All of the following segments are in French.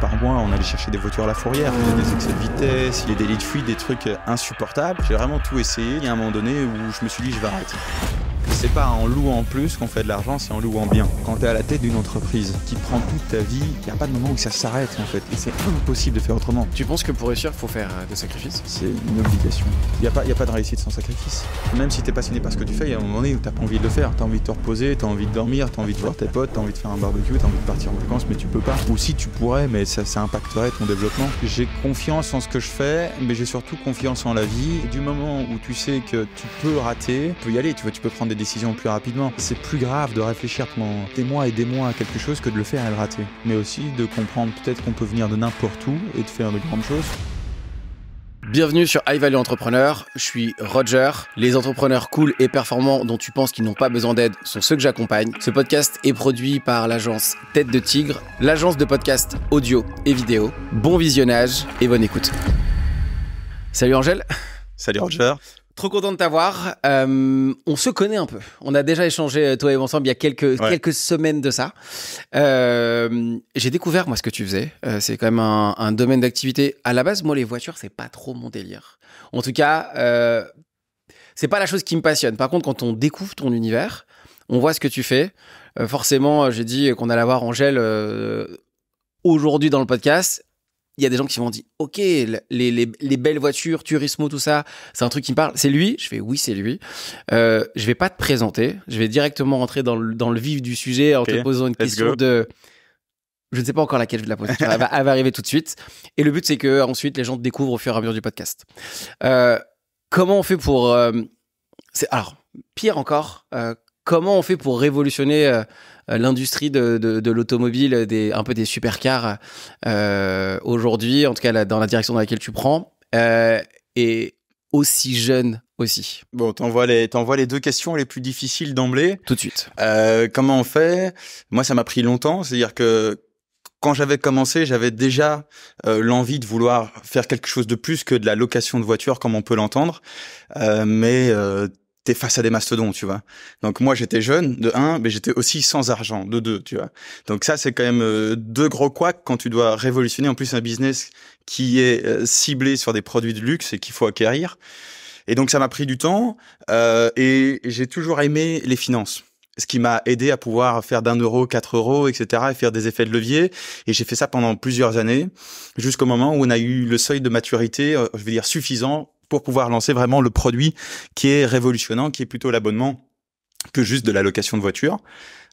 par mois, on allait chercher des voitures à la fourrière, des excès de vitesse, il y des lits de fuite, des trucs insupportables. J'ai vraiment tout essayé. Il y a un moment donné où je me suis dit, je vais arrêter. C'est pas en louant en plus qu'on fait de l'argent, c'est en louant bien. Quand tu es à la tête d'une entreprise qui prend toute ta vie, il n'y a pas de moment où ça s'arrête en fait. Et c'est impossible de faire autrement. Tu penses que pour réussir, il faut faire euh, des sacrifices? C'est une obligation. Il n'y a, pas, a pas de réussite sans sacrifice. Même si tu es passionné par ce que tu fais, il y a un moment donné où tu pas envie de le faire. Tu as envie de te reposer, tu as envie de dormir, tu as envie de voir tes potes, tu as envie de faire un barbecue, tu as envie de partir en vacances, mais tu peux pas. Ou si tu pourrais, mais ça, ça impacterait ton développement. J'ai confiance en ce que je fais, mais j'ai surtout confiance en la vie. du moment où tu sais que tu peux rater, tu peux y aller, tu vois, tu peux prendre des décisions plus rapidement c'est plus grave de réfléchir pendant des mois et des mois à quelque chose que de le faire et le rater. Mais aussi de comprendre peut-être qu'on peut venir de n'importe où et de faire de grandes choses. Bienvenue sur High Value Entrepreneur, je suis Roger. Les entrepreneurs cool et performants dont tu penses qu'ils n'ont pas besoin d'aide sont ceux que j'accompagne. Ce podcast est produit par l'agence Tête de Tigre, l'agence de podcast audio et vidéo. Bon visionnage et bonne écoute. Salut Angèle. Salut Roger. Trop content de t'avoir. Euh, on se connaît un peu. On a déjà échangé, euh, toi et moi, ensemble, il y a quelques, quelques semaines de ça. Euh, j'ai découvert, moi, ce que tu faisais. c'est quand même un, domaine d'activité. À la base, moi, les voitures, c'est pas trop mon délire. En tout cas, c'est pas la chose qui me passionne. Par contre, quand on découvre ton univers, on voit ce que tu fais. forcément, j'ai dit qu'on allait avoir Angèle aujourd'hui dans le podcast il y a des gens qui m'ont dit ok les, les, belles voitures Turismo tout ça c'est un truc qui me parle. C'est lui? Je fais oui c'est lui. Euh, je vais pas te présenter. Je vais directement rentrer dans le, dans le vif du sujet en te posant une question de je ne sais pas encore laquelle je vais la poser. Elle va, arriver tout de suite. Et le but c'est que ensuite les gens te découvrent au fur et à mesure du podcast. Euh, comment on fait pour euh, c'est alors pire encore euh, comment on fait pour révolutionner l'industrie de, l'automobile, des, un peu des supercars euh, aujourd'hui, en tout cas dans la direction dans laquelle tu prends, euh, est aussi jeune aussi. Bon, t'envoies les, les deux questions les plus difficiles d'emblée. Tout de suite. comment on fait? Moi, ça m'a pris longtemps. C'est-à-dire que quand j'avais commencé, j'avais déjà l'envie de vouloir faire quelque chose de plus que de la location de voiture, comme on peut l'entendre. mais t'es face à des mastodons, tu vois. Donc moi j'étais jeune de un, mais j'étais aussi sans argent de deux, tu vois. Donc ça c'est quand même euh, deux gros couacs quand tu dois révolutionner en plus un business qui est euh, ciblé sur des produits de luxe et qu'il faut acquérir. Et donc ça m'a pris du temps euh, et j'ai toujours aimé les finances. Ce qui m'a aidé à pouvoir faire d'un euro, quatre euros, etc. et faire des effets de levier. Et j'ai fait ça pendant plusieurs années, jusqu'au moment où on a eu le seuil de maturité, je veux dire suffisant pour pouvoir lancer vraiment le produit qui est révolutionnant, qui est plutôt l'abonnement que juste de la location de voiture.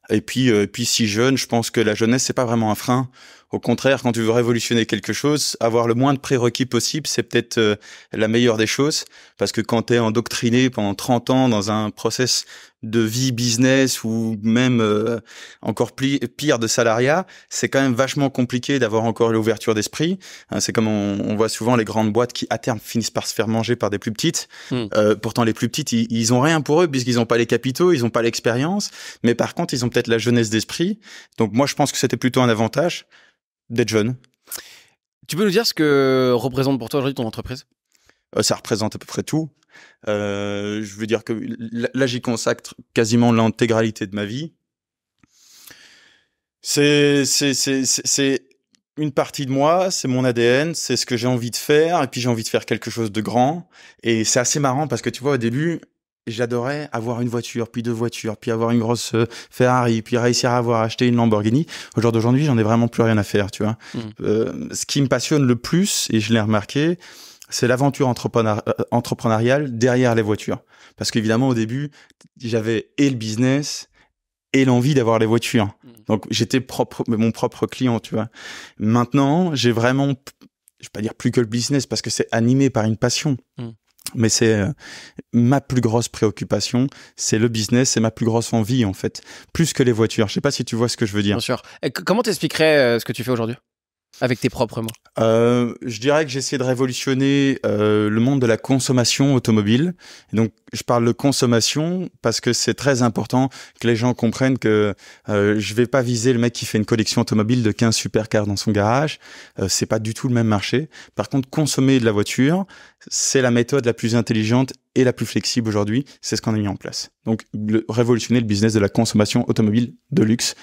Et puis, euh, puis si jeune, je pense que la jeunesse c'est pas vraiment un frein. Au contraire, quand tu veux révolutionner quelque chose, avoir le moins de prérequis possible, c'est peut-être euh, la meilleure des choses. Parce que quand tu es endoctriné pendant 30 ans dans un process de vie business ou même euh, encore pire de salariat, c'est quand même vachement compliqué d'avoir encore l'ouverture d'esprit. Hein, c'est comme on, voit souvent les grandes boîtes qui à terme finissent par se faire manger par des plus petites. Hmm. Euh, pourtant les plus petites, ils, ils ont rien pour eux puisqu'ils n'ont pas les capitaux, ils n'ont pas l'expérience, mais par contre ils ont peut-être la jeunesse d'esprit. Donc moi je pense que c'était plutôt un avantage d'être jeune. Tu peux nous dire ce que représente pour toi aujourd'hui ton entreprise? Euh, Ça représente à peu près tout. Euh, je veux dire que là, j'y consacre quasiment l'intégralité de ma vie. C'est c'est une partie de moi, c'est mon ADN, c'est ce que j'ai envie de faire, et puis j'ai envie de faire quelque chose de grand. Et c'est assez marrant parce que tu vois, au début, j'adorais avoir une voiture, puis deux voitures, puis avoir une grosse euh, Ferrari, puis réussir à avoir acheté une Lamborghini. Au jour d'aujourd'hui, j'en ai vraiment plus rien à faire, tu vois. Hmm. Euh, ce qui me passionne le plus, et je l'ai remarqué, c'est l'aventure euh, entrepreneuriale derrière les voitures. Parce qu'évidemment, au début, j'avais et le business et l'envie d'avoir les voitures. Hmm. Donc, j'étais propre, mon propre client, tu vois. Maintenant, j'ai vraiment, je vais pas dire plus que le business parce que c'est animé par une passion. Hmm. Mais c'est euh, ma plus grosse préoccupation, c'est le business, c'est ma plus grosse envie en fait, plus que les voitures. Je sais pas si tu vois ce que je veux dire. Bien sûr. Comment t'expliquerais euh, ce que tu fais aujourd'hui? Avec tes propres mots euh, Je dirais que j'essaie de révolutionner euh, le monde de la consommation automobile. Donc, je parle de consommation parce que c'est très important que les gens comprennent que euh, je vais pas viser le mec qui fait une collection automobile de 15 supercars dans son garage. Euh, c'est pas du tout le même marché. Par contre, consommer de la voiture, c'est la méthode la plus intelligente et la plus flexible aujourd'hui. C'est ce qu'on a mis en place. Donc, révolutionner le business de la consommation automobile de luxe.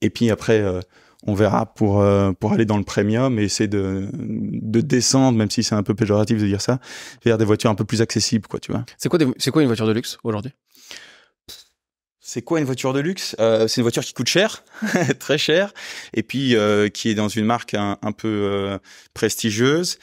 Et puis après, on verra pour pour aller dans le premium et essayer de de descendre, même si c'est un peu péjoratif de dire ça, vers des voitures un peu plus accessibles, quoi, tu vois. C'est quoi, c'est quoi une voiture de luxe aujourd'hui? C'est quoi une voiture de luxe? Euh, C'est une voiture qui coûte cher, très cher, et puis euh, qui est dans une marque un, peu euh, prestigieuse.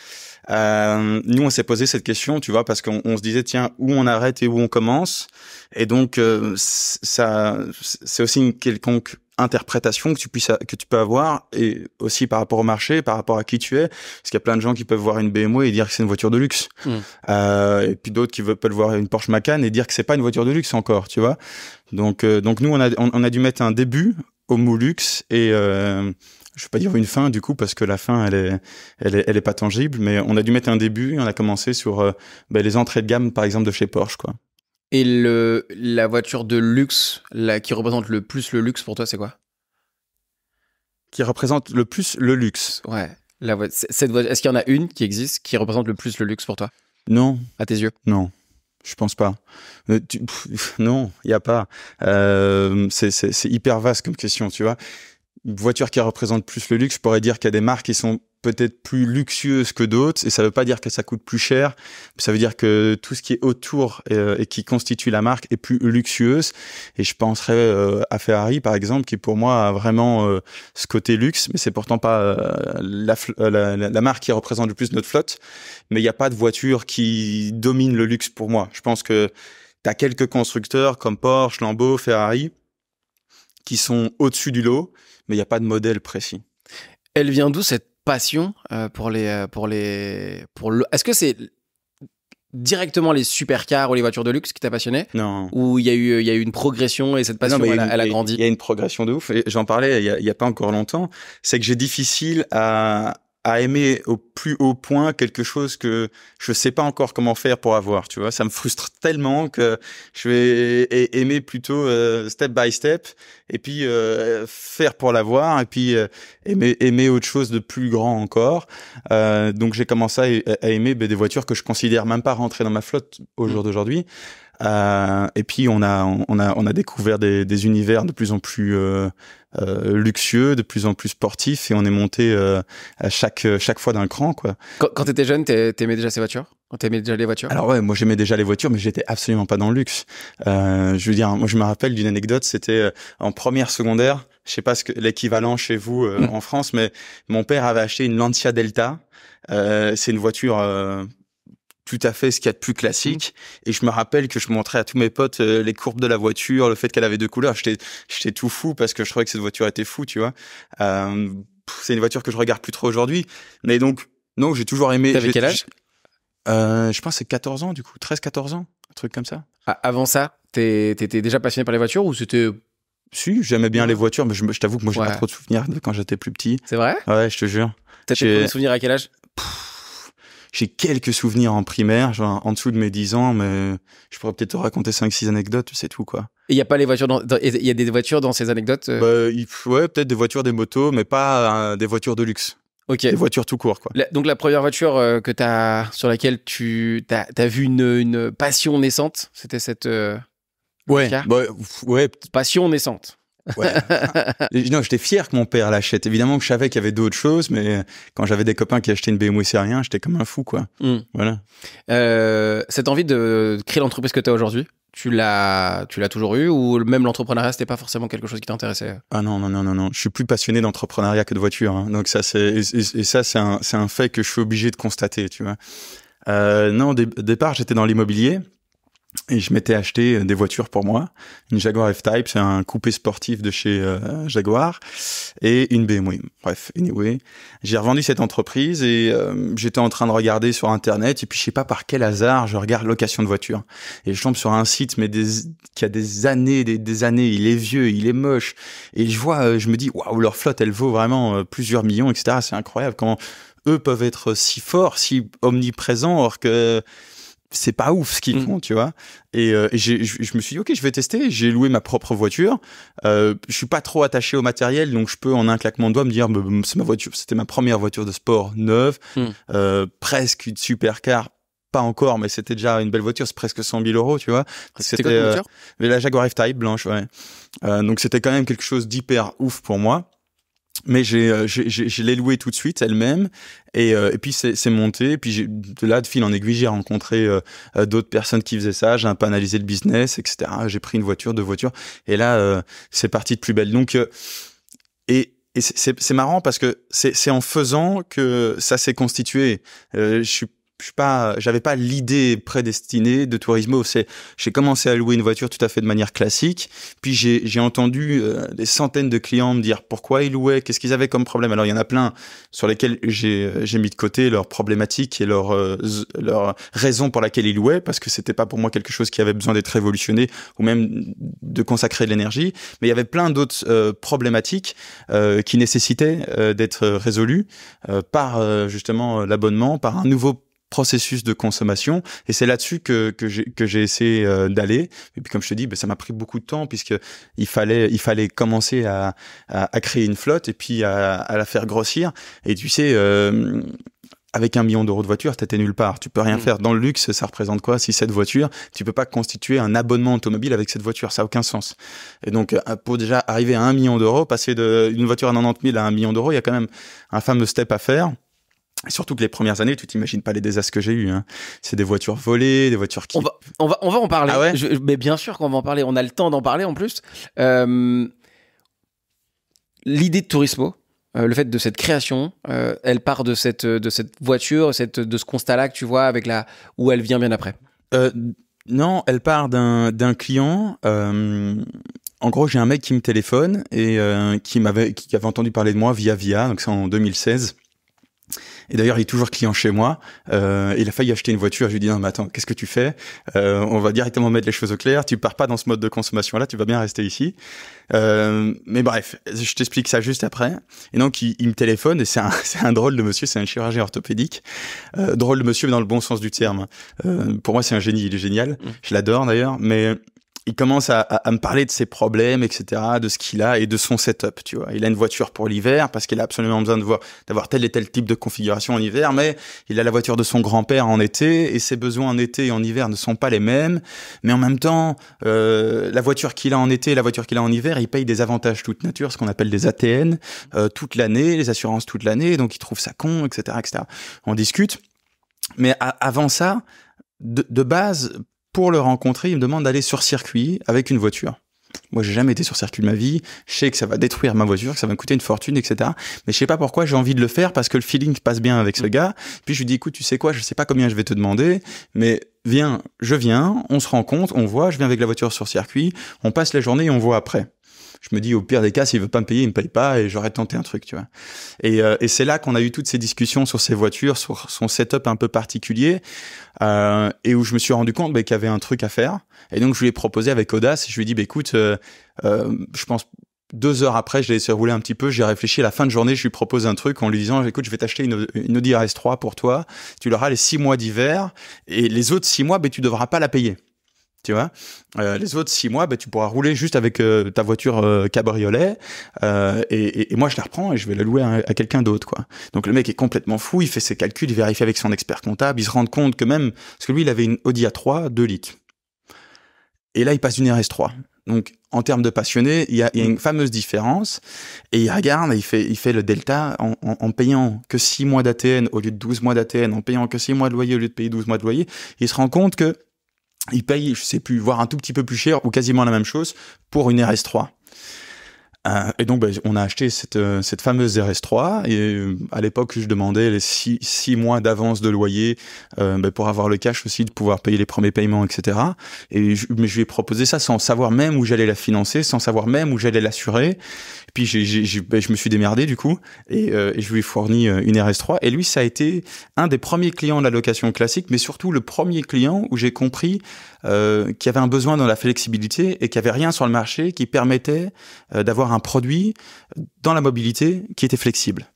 nous, on s'est posé cette question, tu vois, parce qu'on se disait tiens où on arrête et où on commence, et donc ça, c'est aussi une quelconque interprétation que tu puisses que tu peux avoir et aussi par rapport au marché par rapport à qui tu es parce qu'il y a plein de gens qui peuvent voir une BMW et dire que c'est une voiture de luxe. Mmh. euh, et puis d'autres qui peuvent voir une Porsche Macan et dire que c'est pas une voiture de luxe encore tu vois. Donc euh, donc nous on a on, a dû mettre un début au mot luxe et euh, je vais pas dire une fin du coup parce que la fin elle est elle est elle est pas tangible mais on a dû mettre un début on a commencé sur euh, ben, les entrées de gamme par exemple de chez Porsche quoi et le, la voiture de luxe, la, qui représente le plus le luxe pour toi, c'est quoi? Qui représente le plus le luxe Ouais. La cette est-ce qu'il y en a une qui existe qui représente le plus le luxe pour toi? Non. À tes yeux? Non. Je pense pas. Euh, non, il y a pas. Euh, c'est hyper vaste comme question, tu vois. Une voiture qui représente plus le luxe, je pourrais dire qu'il y a des marques qui sont peut-être plus luxueuse que d'autres et ça veut pas dire que ça coûte plus cher ça veut dire que tout ce qui est autour euh, et, qui constitue la marque est plus luxueuse. Et je penserais euh, à Ferrari par exemple qui pour moi a vraiment euh, ce côté luxe mais c'est pourtant pas la, marque qui représente le plus notre flotte. Mais il n'y a pas de voiture qui domine le luxe pour moi. Je pense que tu as quelques constructeurs comme Porsche, Lambo, Ferrari qui sont au-dessus du lot mais il n'y a pas de modèle précis elle vient d'où cette passion euh, pour les euh, pour les pour le est-ce que c'est directement les supercars ou les voitures de luxe qui t'a passionné? Non. Ou il y a eu il y a eu une progression et cette passion elle, a, grandi? Il y a une progression de ouf. J'en parlais il y, a, il y a pas encore longtemps. C'est que j'ai difficile à à aimer au plus haut point quelque chose que je sais pas encore comment faire pour avoir, tu vois. Ça me frustre tellement que je vais aimer plutôt euh, step by step et puis euh, faire pour l'avoir et puis euh, aimer, aimer autre chose de plus grand encore. donc j'ai commencé à, aimer ben, des voitures que je considère même pas rentrer dans ma flotte au jour mmh. d'aujourd'hui. Euh, et puis on a on a on a découvert des, des univers de plus en plus euh, euh, luxueux, de plus en plus sportifs, et on est monté euh, à chaque chaque fois d'un cran quoi. Quand, quand t'étais jeune, t'aimais déjà ces voitures? T'aimais déjà les voitures? Alors ouais, moi j'aimais déjà les voitures, mais j'étais absolument pas dans le luxe. Euh, je veux dire, moi je me rappelle d'une anecdote, c'était en première secondaire. Je sais pas ce que l'équivalent chez vous mm. en France, mais mon père avait acheté une Lancia Delta. c'est une voiture tout à fait ce qu'il y a de plus classique. Mmh. Et je me rappelle que je montrais à tous mes potes euh, les courbes de la voiture, le fait qu'elle avait deux couleurs. J'étais, tout fou parce que je trouvais que cette voiture était fou, tu vois. Euh, c'est une voiture que je regarde plus trop aujourd'hui. Mais donc, non, j'ai toujours aimé. T'avais quel âge? Euh, Je pense c'est 14 ans, du coup. 13, 14 ans. Un truc comme ça. Ah, avant ça, t'étais déjà passionné par les voitures ou c'était si, j'aimais bien les voitures, mais je, t'avoue que moi, j'ai pas trop de souvenirs de quand j'étais plus petit. C'est vrai? Ouais, je te jure. T'as tes souvenirs à quel âge? J'ai quelques souvenirs en primaire, genre en dessous de mes 10 ans, mais je pourrais peut-être te raconter 5-6 anecdotes, c'est tout quoi. Il y a pas les voitures dans, il y a des voitures dans ces anecdotes euh? Bah, Ouais, peut-être des voitures, des motos, mais pas euh, des voitures de luxe. Ok. Des voitures tout court quoi. donc la première voiture euh, que as, sur laquelle tu as, as vu une, une, passion naissante, c'était cette. ouais. Bah, ouais. Passion naissante. Ouais. non, j'étais fier que mon père l'achète. Évidemment que je savais qu'il y avait d'autres choses, mais quand j'avais des copains qui achetaient une BMW rien, j'étais comme un fou, quoi. Hmm. Voilà. Euh, cette envie de créer l'entreprise que tu as aujourd'hui, tu l'as, tu l'as toujours eu ou même l'entrepreneuriat c'était pas forcément quelque chose qui t'intéressait? Ah non non non non non, je suis plus passionné d'entrepreneuriat que de voiture. Hein. Donc ça c'est et, ça c'est un c'est un fait que je suis obligé de constater, tu vois. Euh, non, au départ j'étais dans l'immobilier et je m'étais acheté euh, des voitures pour moi, une Jaguar F-Type, c'est un coupé sportif de chez euh, Jaguar, et une BMW. Bref, anyway, j'ai revendu cette entreprise et euh, j'étais en train de regarder sur internet et puis je sais pas par quel hasard, je regarde location de voitures et je tombe sur un site mais des, qui a des années, des, des, années, il est vieux, il est moche. Et je vois, je me dis waouh leur flotte elle vaut vraiment plusieurs millions etc. C'est incroyable comment eux peuvent être si forts, si omniprésents, or que c'est pas ouf ce qu'ils mm. font, tu vois. Et, euh, je, me suis dit, ok, je vais tester. J'ai loué ma propre voiture. Euh, je suis pas trop attaché au matériel, donc je peux en un claquement de doigts me dire, bah, bah, c'est ma voiture, c'était ma première voiture de sport neuve, mm. euh, presque une supercar. Pas encore, mais c'était déjà une belle voiture, c'est presque 100 000 euros, tu vois. C'était euh, La Jaguar F-Type blanche, ouais. Euh, donc c'était quand même quelque chose d'hyper ouf pour moi. Mais j'ai, euh, j'ai, j'ai- je l'ai loué tout de suite elle-même et, euh, et puis c'est, monté. Et puis de là, de fil en aiguille, j'ai rencontré euh, euh, d'autres personnes qui faisaient ça. J'ai un peu analysé le business, etc. J'ai pris une voiture, deux voitures, et là, euh, c'est parti de plus belle. Donc, euh, et, et c'est, c'est, c'est marrant parce que c'est, c'est en faisant que ça s'est constitué. Euh, je suis je suis pas, j'avais pas l'idée prédestinée de Tourismo. C'est, j'ai commencé à louer une voiture tout à fait de manière classique. Puis j'ai, j'ai entendu euh, des centaines de clients me dire pourquoi ils louaient, qu'est-ce qu'ils avaient comme problème. Alors il y en a plein sur lesquels j'ai, j'ai mis de côté leurs problématiques et leurs, euh, raisons pour laquelle ils louaient, parce que c'était pas pour moi quelque chose qui avait besoin d'être révolutionné ou même de consacrer de l'énergie. Mais il y avait plein d'autres euh, problématiques euh, qui nécessitaient euh, d'être résolues euh, par euh, justement euh, l'abonnement, par un nouveau processus de consommation et c'est là-dessus que que j'ai essayé euh, d'aller et puis comme je te dis ben, ça m'a pris beaucoup de temps puisque il fallait il fallait commencer à à, à créer une flotte et puis à, à la faire grossir et tu sais euh, avec un million d'euros de voiture, t'étais nulle part. Tu peux rien Mm. faire. Dans le luxe, ça représente quoi Si cette voiture, tu peux pas constituer un abonnement automobile avec cette voiture. Ça a aucun sens. Et donc, euh, pour déjà arriver à un million d'euros, passer d'une voiture à 90 000 à un million d'euros, il y a quand même un fameux step à faire. Surtout que les premières années, tu t'imagines pas les désastres que j'ai eu. Hein. C'est des voitures volées, des voitures qui. On va, on va, on va en parler. Ah ouais Je- mais bien sûr qu'on va en parler. On a le temps d'en parler en plus. Euh, L'idée de Turismo, euh, le fait de cette création, euh, elle part de cette, de cette voiture, cette, de ce constat-là que tu vois avec la, où elle vient bien après. Non, elle part d'un d'un client. en gros, j'ai un mec qui me téléphone et euh, qui m'avait qui avait entendu parler de moi via via. Donc c'est en 2016. Et d'ailleurs, il est toujours client chez moi. Euh, il a failli acheter une voiture. Je lui dit non, mais attends, qu'est-ce que tu fais? Euh, On va directement mettre les choses au clair. Tu pars pas dans ce mode de consommation là. Tu vas bien rester ici. Euh, mais bref, je t'explique ça juste après. Et donc, il, il me téléphone et c'est un, un drôle de monsieur. C'est un chirurgien orthopédique. Euh, drôle de monsieur, mais dans le bon sens du terme. Euh, pour moi, c'est un génie. Il est génial. Mm. Je l'adore d'ailleurs. Mais il commence à, à, à me parler de ses problèmes, etc., de ce qu'il a et de son setup. Tu vois, il a une voiture pour l'hiver parce qu'il a absolument besoin de voir d'avoir tel et tel type de configuration en hiver, mais il a la voiture de son grand-père en été et ses besoins en été et en hiver ne sont pas les mêmes. Mais en même temps, euh, la voiture qu'il a en été et la voiture qu'il a en hiver, il paye des avantages toute nature, ce qu'on appelle des ATN, euh, toute l'année, les assurances toute l'année, donc il trouve ça con, etc., etc. On discute. Mais avant ça, de, de base, pour le rencontrer, il me demande d'aller sur circuit avec une voiture. Moi, j'ai jamais été sur circuit de ma vie. Je sais que ça va détruire ma voiture, que ça va me coûter une fortune, etc. Mais je sais pas pourquoi j'ai envie de le faire parce que le feeling passe bien avec ce gars. Puis je lui dis, écoute, tu sais quoi, je sais pas combien je vais te demander, mais viens, je viens, on se rencontre, on voit, je viens avec la voiture sur circuit, on passe la journée et on voit après. Je me dis, au pire des cas, s'il veut pas me payer, il me paye pas et j'aurais tenté un truc, tu vois. Et, euh, et c'est là qu'on a eu toutes ces discussions sur ces voitures, sur son setup un peu particulier, euh, et où je me suis rendu compte bah, qu'il y avait un truc à faire. Et donc je lui ai proposé avec audace, je lui ai dit, bah, écoute, euh, euh, je pense deux heures après, je l'ai laissé rouler un petit peu, j'ai réfléchi, à la fin de journée, je lui propose un truc en lui disant, écoute, je vais t'acheter une, une Audi RS3 pour toi, tu l'auras les six mois d'hiver, et les autres six mois, bah, tu devras pas la payer. Euh, les autres six mois, bah, tu pourras rouler juste avec euh, ta voiture euh, cabriolet, et, moi je la reprends et je vais la louer à, quelqu'un d'autre, quoi. Donc le mec est complètement fou, il fait ses calculs, il vérifie avec son expert comptable, il se rend compte que même parce que lui il avait une Audi A3 2 litres, et là il passe d'une RS3. Donc en termes de passionné, il y a, une fameuse différence, et il regarde, et il fait, le delta en, en, en payant que 6 mois d'ATN au lieu de 12 mois d'ATN, en payant que 6 mois de loyer au lieu de payer 12 mois de loyer, il se rend compte que il paye, je sais plus, voire un tout petit peu plus cher ou quasiment la même chose pour une RS3. Euh, et donc, bah, on a acheté cette, euh, cette fameuse RS3. Et euh, à l'époque, je demandais les six, six mois d'avance de loyer euh, bah, pour avoir le cash aussi, de pouvoir payer les premiers paiements, etc. Et je, mais je lui ai proposé ça sans savoir même où j'allais la financer, sans savoir même où j'allais l'assurer. Puis j'ai, j'ai, bah, je me suis démerdé du coup et, euh, je lui ai fourni une RS3. Et lui, ça a été un des premiers clients de la location classique, mais surtout le premier client où j'ai compris euh, qu'il y avait un besoin dans la flexibilité et qu'il n'y avait rien sur le marché qui permettait euh, d'avoir un produit dans la mobilité qui était flexible.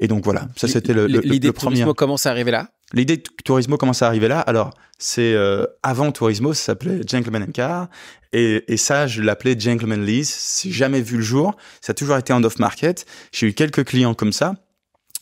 Et donc voilà, ça c'était le, le, L'idée le de. Turismo commence à arriver là? L'idée de Turismo commence à arriver là. Alors, c'est euh, avant Turismo, ça s'appelait Gentleman and Car. Et, et ça, je l'appelais Gentleman Lease. C'est jamais vu le jour. Ça a toujours été en off-market. J'ai eu quelques clients comme ça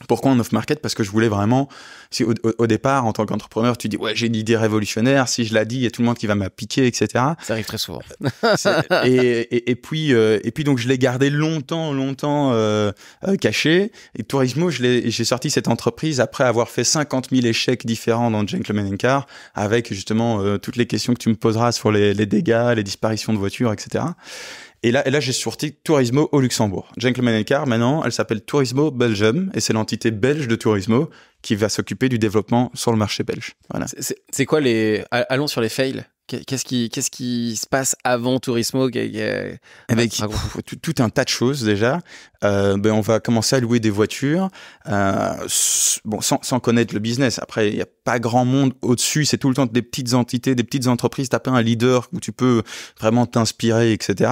Pourquoi en off-market Parce que je voulais vraiment, si au, au, départ, en tant qu'entrepreneur, tu dis, ouais, j'ai une idée révolutionnaire, si je la dis, il y a tout le monde qui va m'appliquer, etc. Ça arrive très souvent. et, et, et, puis, euh, et puis, donc, je l'ai gardé longtemps, longtemps euh, euh, caché. Et Tourismo, j'ai sorti cette entreprise après avoir fait 50 000 échecs différents dans Gentleman Car, avec justement euh, toutes les questions que tu me poseras sur les, les dégâts, les disparitions de voitures, etc. Et là, et là j'ai sorti Turismo au Luxembourg. Gentleman Car, maintenant, elle s'appelle Turismo Belgium et c'est l'entité belge de Turismo qui va s'occuper du développement sur le marché belge. Voilà. C'est quoi les. Allons sur les fails. Qu'est-ce qui, qu'est-ce qui se passe avant Turismo? Avec tout, tout, un tas de choses déjà. Euh, ben on va commencer à louer des voitures, euh, bon, sans, sans, connaître le business. Après, il n'y a pas grand monde au-dessus. C'est tout le temps des petites entités, des petites entreprises. T'as pas un leader où tu peux vraiment t'inspirer, etc.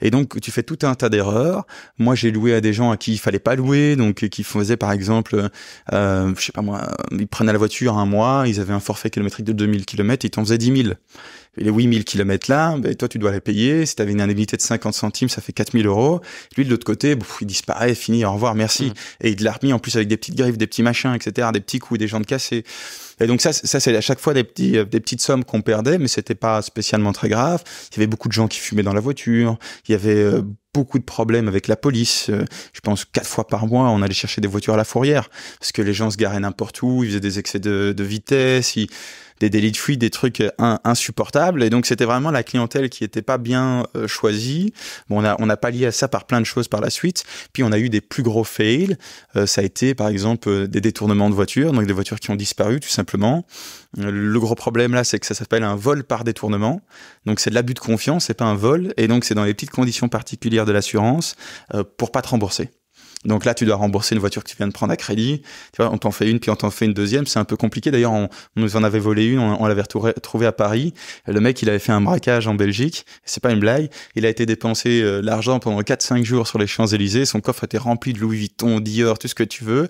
Et donc, tu fais tout un tas d'erreurs. Moi, j'ai loué à des gens à qui il fallait pas louer, donc qui faisaient par exemple, euh, je sais pas moi, ils prenaient la voiture un mois, ils avaient un forfait kilométrique de 2000 km, ils t'en faisaient 10 000 les 8000 km là, ben, toi, tu dois les payer. Si tu avais une indemnité de 50 centimes, ça fait 4000 euros. Lui, de l'autre côté, il disparaît, fini, au revoir, merci. Mm. Et il l'a remis en plus avec des petites griffes, des petits machins, etc., des petits coups, des jantes cassées. Et donc ça, ça c'est à chaque fois des, petits, euh, des petites sommes qu'on perdait, mais c'était pas spécialement très grave. Il y avait beaucoup de gens qui fumaient dans la voiture. Il y avait euh, beaucoup de problèmes avec la police. Euh, je pense quatre fois par mois, on allait chercher des voitures à la fourrière parce que les gens se garaient n'importe où, ils faisaient des excès de, de vitesse, ils, des délits de fuite, des trucs insupportables. Et donc c'était vraiment la clientèle qui était pas bien euh, choisie. Bon, on a on a pallié à ça par plein de choses par la suite. Puis on a eu des plus gros fails. Euh, ça a été par exemple euh, des détournements de voitures, donc des voitures qui ont disparu tout simplement. Le gros problème là, c'est que ça s'appelle un vol par détournement. Donc c'est de l'abus de confiance, c'est pas un vol. Et donc c'est dans les petites conditions particulières de l'assurance pour pas te rembourser. Donc là, tu dois rembourser une voiture que tu viens de prendre à crédit. Tu vois, on t'en fait une, puis on t'en fait une deuxième. C'est un peu compliqué. D'ailleurs, on, nous en avait volé une, on, l'avait retrouvée à Paris. Le mec, il avait fait un braquage en Belgique. C'est pas une blague. Il a été dépensé euh, l'argent pendant 4-5 jours sur les Champs-Élysées. Son coffre était rempli de Louis Vuitton, Dior, tout ce que tu veux.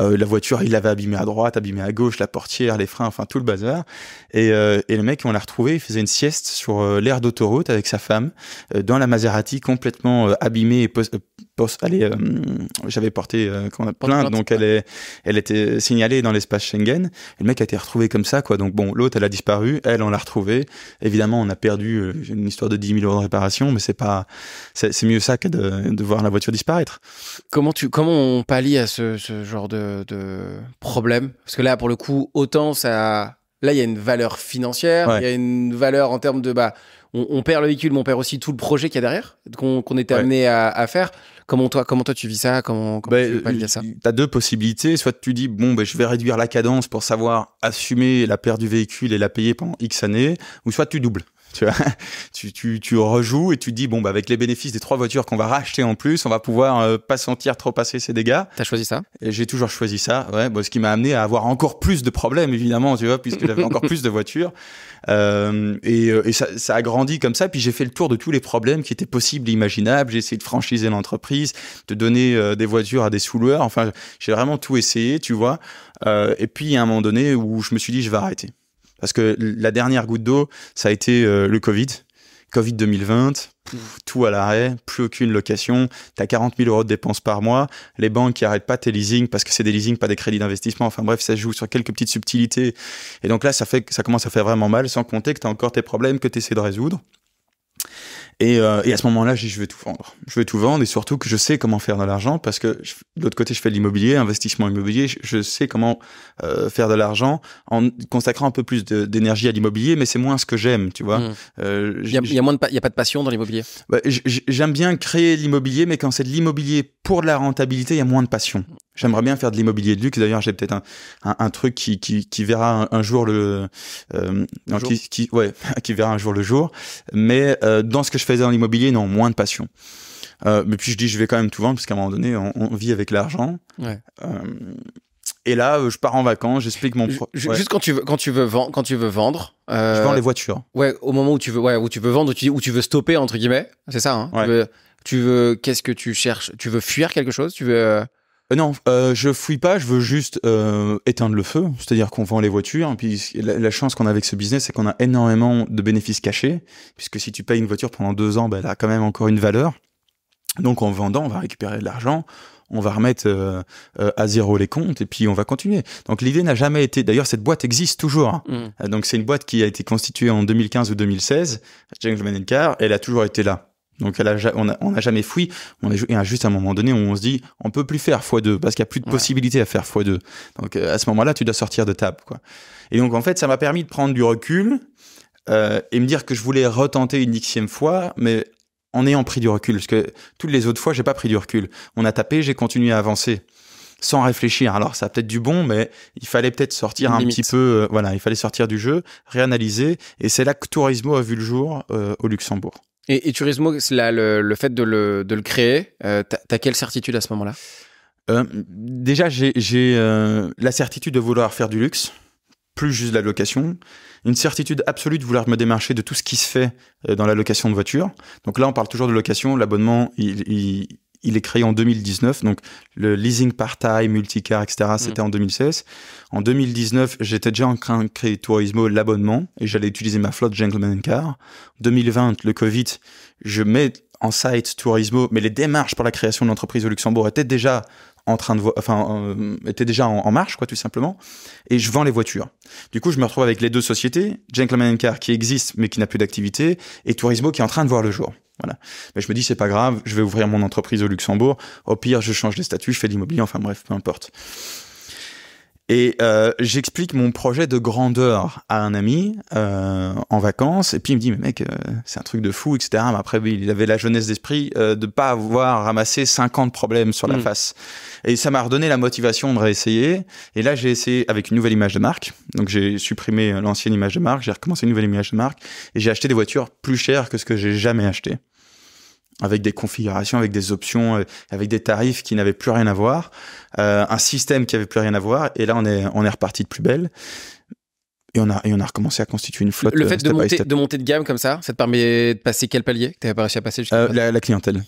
Euh, la voiture, il l'avait abîmée à droite, abîmée à gauche, la portière, les freins, enfin tout le bazar. Et, euh, et le mec, on l'a retrouvé. Il faisait une sieste sur euh, l'aire d'autoroute avec sa femme euh, dans la Maserati complètement abîmée et post allez, j'avais porté euh, plainte, donc elle est, elle était signalée dans l'espace Schengen. Et le mec a été retrouvé comme ça, quoi. Donc bon, l'autre elle a disparu, elle on l'a retrouvé. Évidemment, on a perdu euh, une histoire de 10 000 euros de réparation, mais c'est pas, c'est mieux ça que de, de, voir la voiture disparaître. Comment tu, comment on pallie à ce, ce genre de, de problème? Parce que là, pour le coup, autant ça, là il y a une valeur financière, il y a une valeur en termes de bah on, perd le véhicule, mais on perd aussi tout le projet qu'il y a derrière, qu'on était amené à, à, faire. Comment toi, comment toi tu vis ça? Comment, comment ben, tu vis ça? Tu as deux possibilités. Soit tu dis, bon, ben, je vais réduire la cadence pour savoir assumer la perte du véhicule et la payer pendant X années, ou soit tu doubles. Tu, vois tu, tu, tu, rejoues et tu dis, bon, bah, avec les bénéfices des trois voitures qu'on va racheter en plus, on va pouvoir euh, pas sentir trop passer ces dégâts. T'as choisi ça? J'ai toujours choisi ça, ouais, bon, ce qui m'a amené à avoir encore plus de problèmes, évidemment, tu vois, puisque j'avais encore plus de voitures. Euh, et, euh, et ça, ça, a grandi comme ça. Puis j'ai fait le tour de tous les problèmes qui étaient possibles et imaginables. J'ai essayé de franchiser l'entreprise, de donner euh, des voitures à des sous-loueurs. Enfin, j'ai vraiment tout essayé, tu vois. Et puis, il y a un moment donné où je me suis dit, je vais arrêter. Parce que la dernière goutte d'eau, ça a été euh, le Covid. Covid 2020, tout à l'arrêt, plus aucune location, tu as 40 000 euros de dépenses par mois, les banques qui arrêtent pas tes leasing parce que c'est des leasing, pas des crédits d'investissement, enfin bref, ça joue sur quelques petites subtilités. Et donc là, ça ça commence à faire vraiment mal, sans compter que tu as encore tes problèmes que tu essaies de résoudre. Et, euh, et, à ce moment-là, je vais tout vendre. Je vais tout vendre et surtout que je sais comment faire de l'argent parce que de l'autre côté, je fais de l'immobilier, investissement immobilier. Je, sais comment euh, faire de l'argent en consacrant un peu plus d'énergie à l'immobilier, mais c'est moins ce que j'aime, tu vois. Mmh. Euh, il y, a, y a moins de, il y a pas de passion dans l'immobilier. Bah, j'aime bien créer l'immobilier, mais quand c'est de l'immobilier pour de la rentabilité, il y a moins de passion. J'aimerais bien faire de l'immobilier de luxe. D'ailleurs, j'ai peut-être un, un, un, truc qui, qui, qui verra un, jour le, euh, non, Qui, qui, ouais, qui verra un jour le jour. Mais euh, dans ce que je faisais dans l'immobilier, non, moins de passion. Euh, mais puis je dis, je vais quand même tout vendre parce qu'à un moment donné, on, on vit avec l'argent. Ouais. Euh, et là, euh, je pars en vacances, j'explique mon. Pro... Ouais. Juste quand tu veux, quand tu veux vendre, quand tu veux vendre. Euh... Je vends les voitures. Ouais, au moment où tu veux, ouais, où tu veux vendre, où tu, où tu veux stopper entre guillemets, c'est ça. Hein ouais. Tu veux, tu veux qu'est-ce que tu cherches? Tu veux fuir quelque chose? Tu veux euh, non, euh, je fouille pas, je veux juste euh, éteindre le feu, c'est-à-dire qu'on vend les voitures. Et puis la, la chance qu'on a avec ce business, c'est qu'on a énormément de bénéfices cachés, puisque si tu payes une voiture pendant deux ans, ben, elle a quand même encore une valeur. Donc en vendant, on va récupérer de l'argent, on va remettre euh, euh, à zéro les comptes et puis on va continuer. Donc l'idée n'a jamais été. D'ailleurs, cette boîte existe toujours. hein. Mm. Euh, Donc c'est une boîte qui a été constituée en 2015 ou 2016, Gentleman Car. Elle a toujours été là. Donc elle a, on a- on n'a jamais fui. On a juste un moment donné où on se dit, on peut plus faire x2 parce qu'il y a plus de Ouais. possibilités à faire x2. Donc euh, à ce moment-là, tu dois sortir de table, quoi. Et donc en fait, ça m'a permis de prendre du recul euh, et me dire que je voulais retenter une xème fois, mais en ayant pris du recul, parce que toutes les autres fois, j'ai pas pris du recul. On a tapé, j'ai continué à avancer sans réfléchir. Alors ça a peut-être du bon, mais il fallait peut-être sortir Une un limite. petit peu. euh, voilà, il fallait sortir du jeu, réanalyser, et c'est là que Tourismo a vu le jour euh, au Luxembourg. Et, Turismo, le, fait de le, créer, euh, t'as quelle certitude à ce moment-là? Euh, déjà, j'ai j'ai, euh, la certitude de vouloir faire du luxe, plus juste de la location. Une certitude absolue de vouloir me démarcher de tout ce qui se fait euh, dans la location de voiture. Donc là, on parle toujours de location. L'abonnement, il, il, il est créé en 2019. Donc le leasing part-time, multicar, etc., c'était en 2016. En 2019, j'étais déjà en train de créer Tourismo, l'abonnement, et j'allais utiliser ma flotte Gentleman Car. 2020, le Covid, je mets en site Tourismo, mais les démarches pour la création de l'entreprise au Luxembourg étaient déjà en train de enfin euh, étaient déjà en, en marche quoi tout simplement et je vends les voitures. Du coup, je me retrouve avec les deux sociétés, Gentleman Car qui existe mais qui n'a plus d'activité et Tourismo qui est en train de voir le jour. Voilà. Mais je me dis c'est pas grave, je vais ouvrir mon entreprise au Luxembourg. Au pire, je change les statuts, je fais de l'immobilier, enfin bref, peu importe. Et euh, j'explique mon projet de grandeur à un ami euh, en vacances, et puis il me dit mais mec, euh, c'est un truc de fou, etc. Mais après, il avait la jeunesse d'esprit euh, de pas avoir ramassé 50 problèmes sur la Mm. face. Et ça m'a redonné la motivation de réessayer. Et là, j'ai essayé avec une nouvelle image de marque. Donc j'ai supprimé l'ancienne image de marque, j'ai recommencé une nouvelle image de marque, et j'ai acheté des voitures plus chères que ce que j'ai jamais acheté avec des configurations, avec des options, euh, avec des tarifs qui n'avaient plus rien à voir, euh, un système qui avait plus rien à voir. Et là, on est, on est reparti de plus belle. Et on a, et on a recommencé à constituer une flotte. Le euh, fait de step by monter, de monter de gamme comme ça, ça te permet de passer quel palier que t'avais pas réussi à passer jusqu'à Euh, la, la clientèle.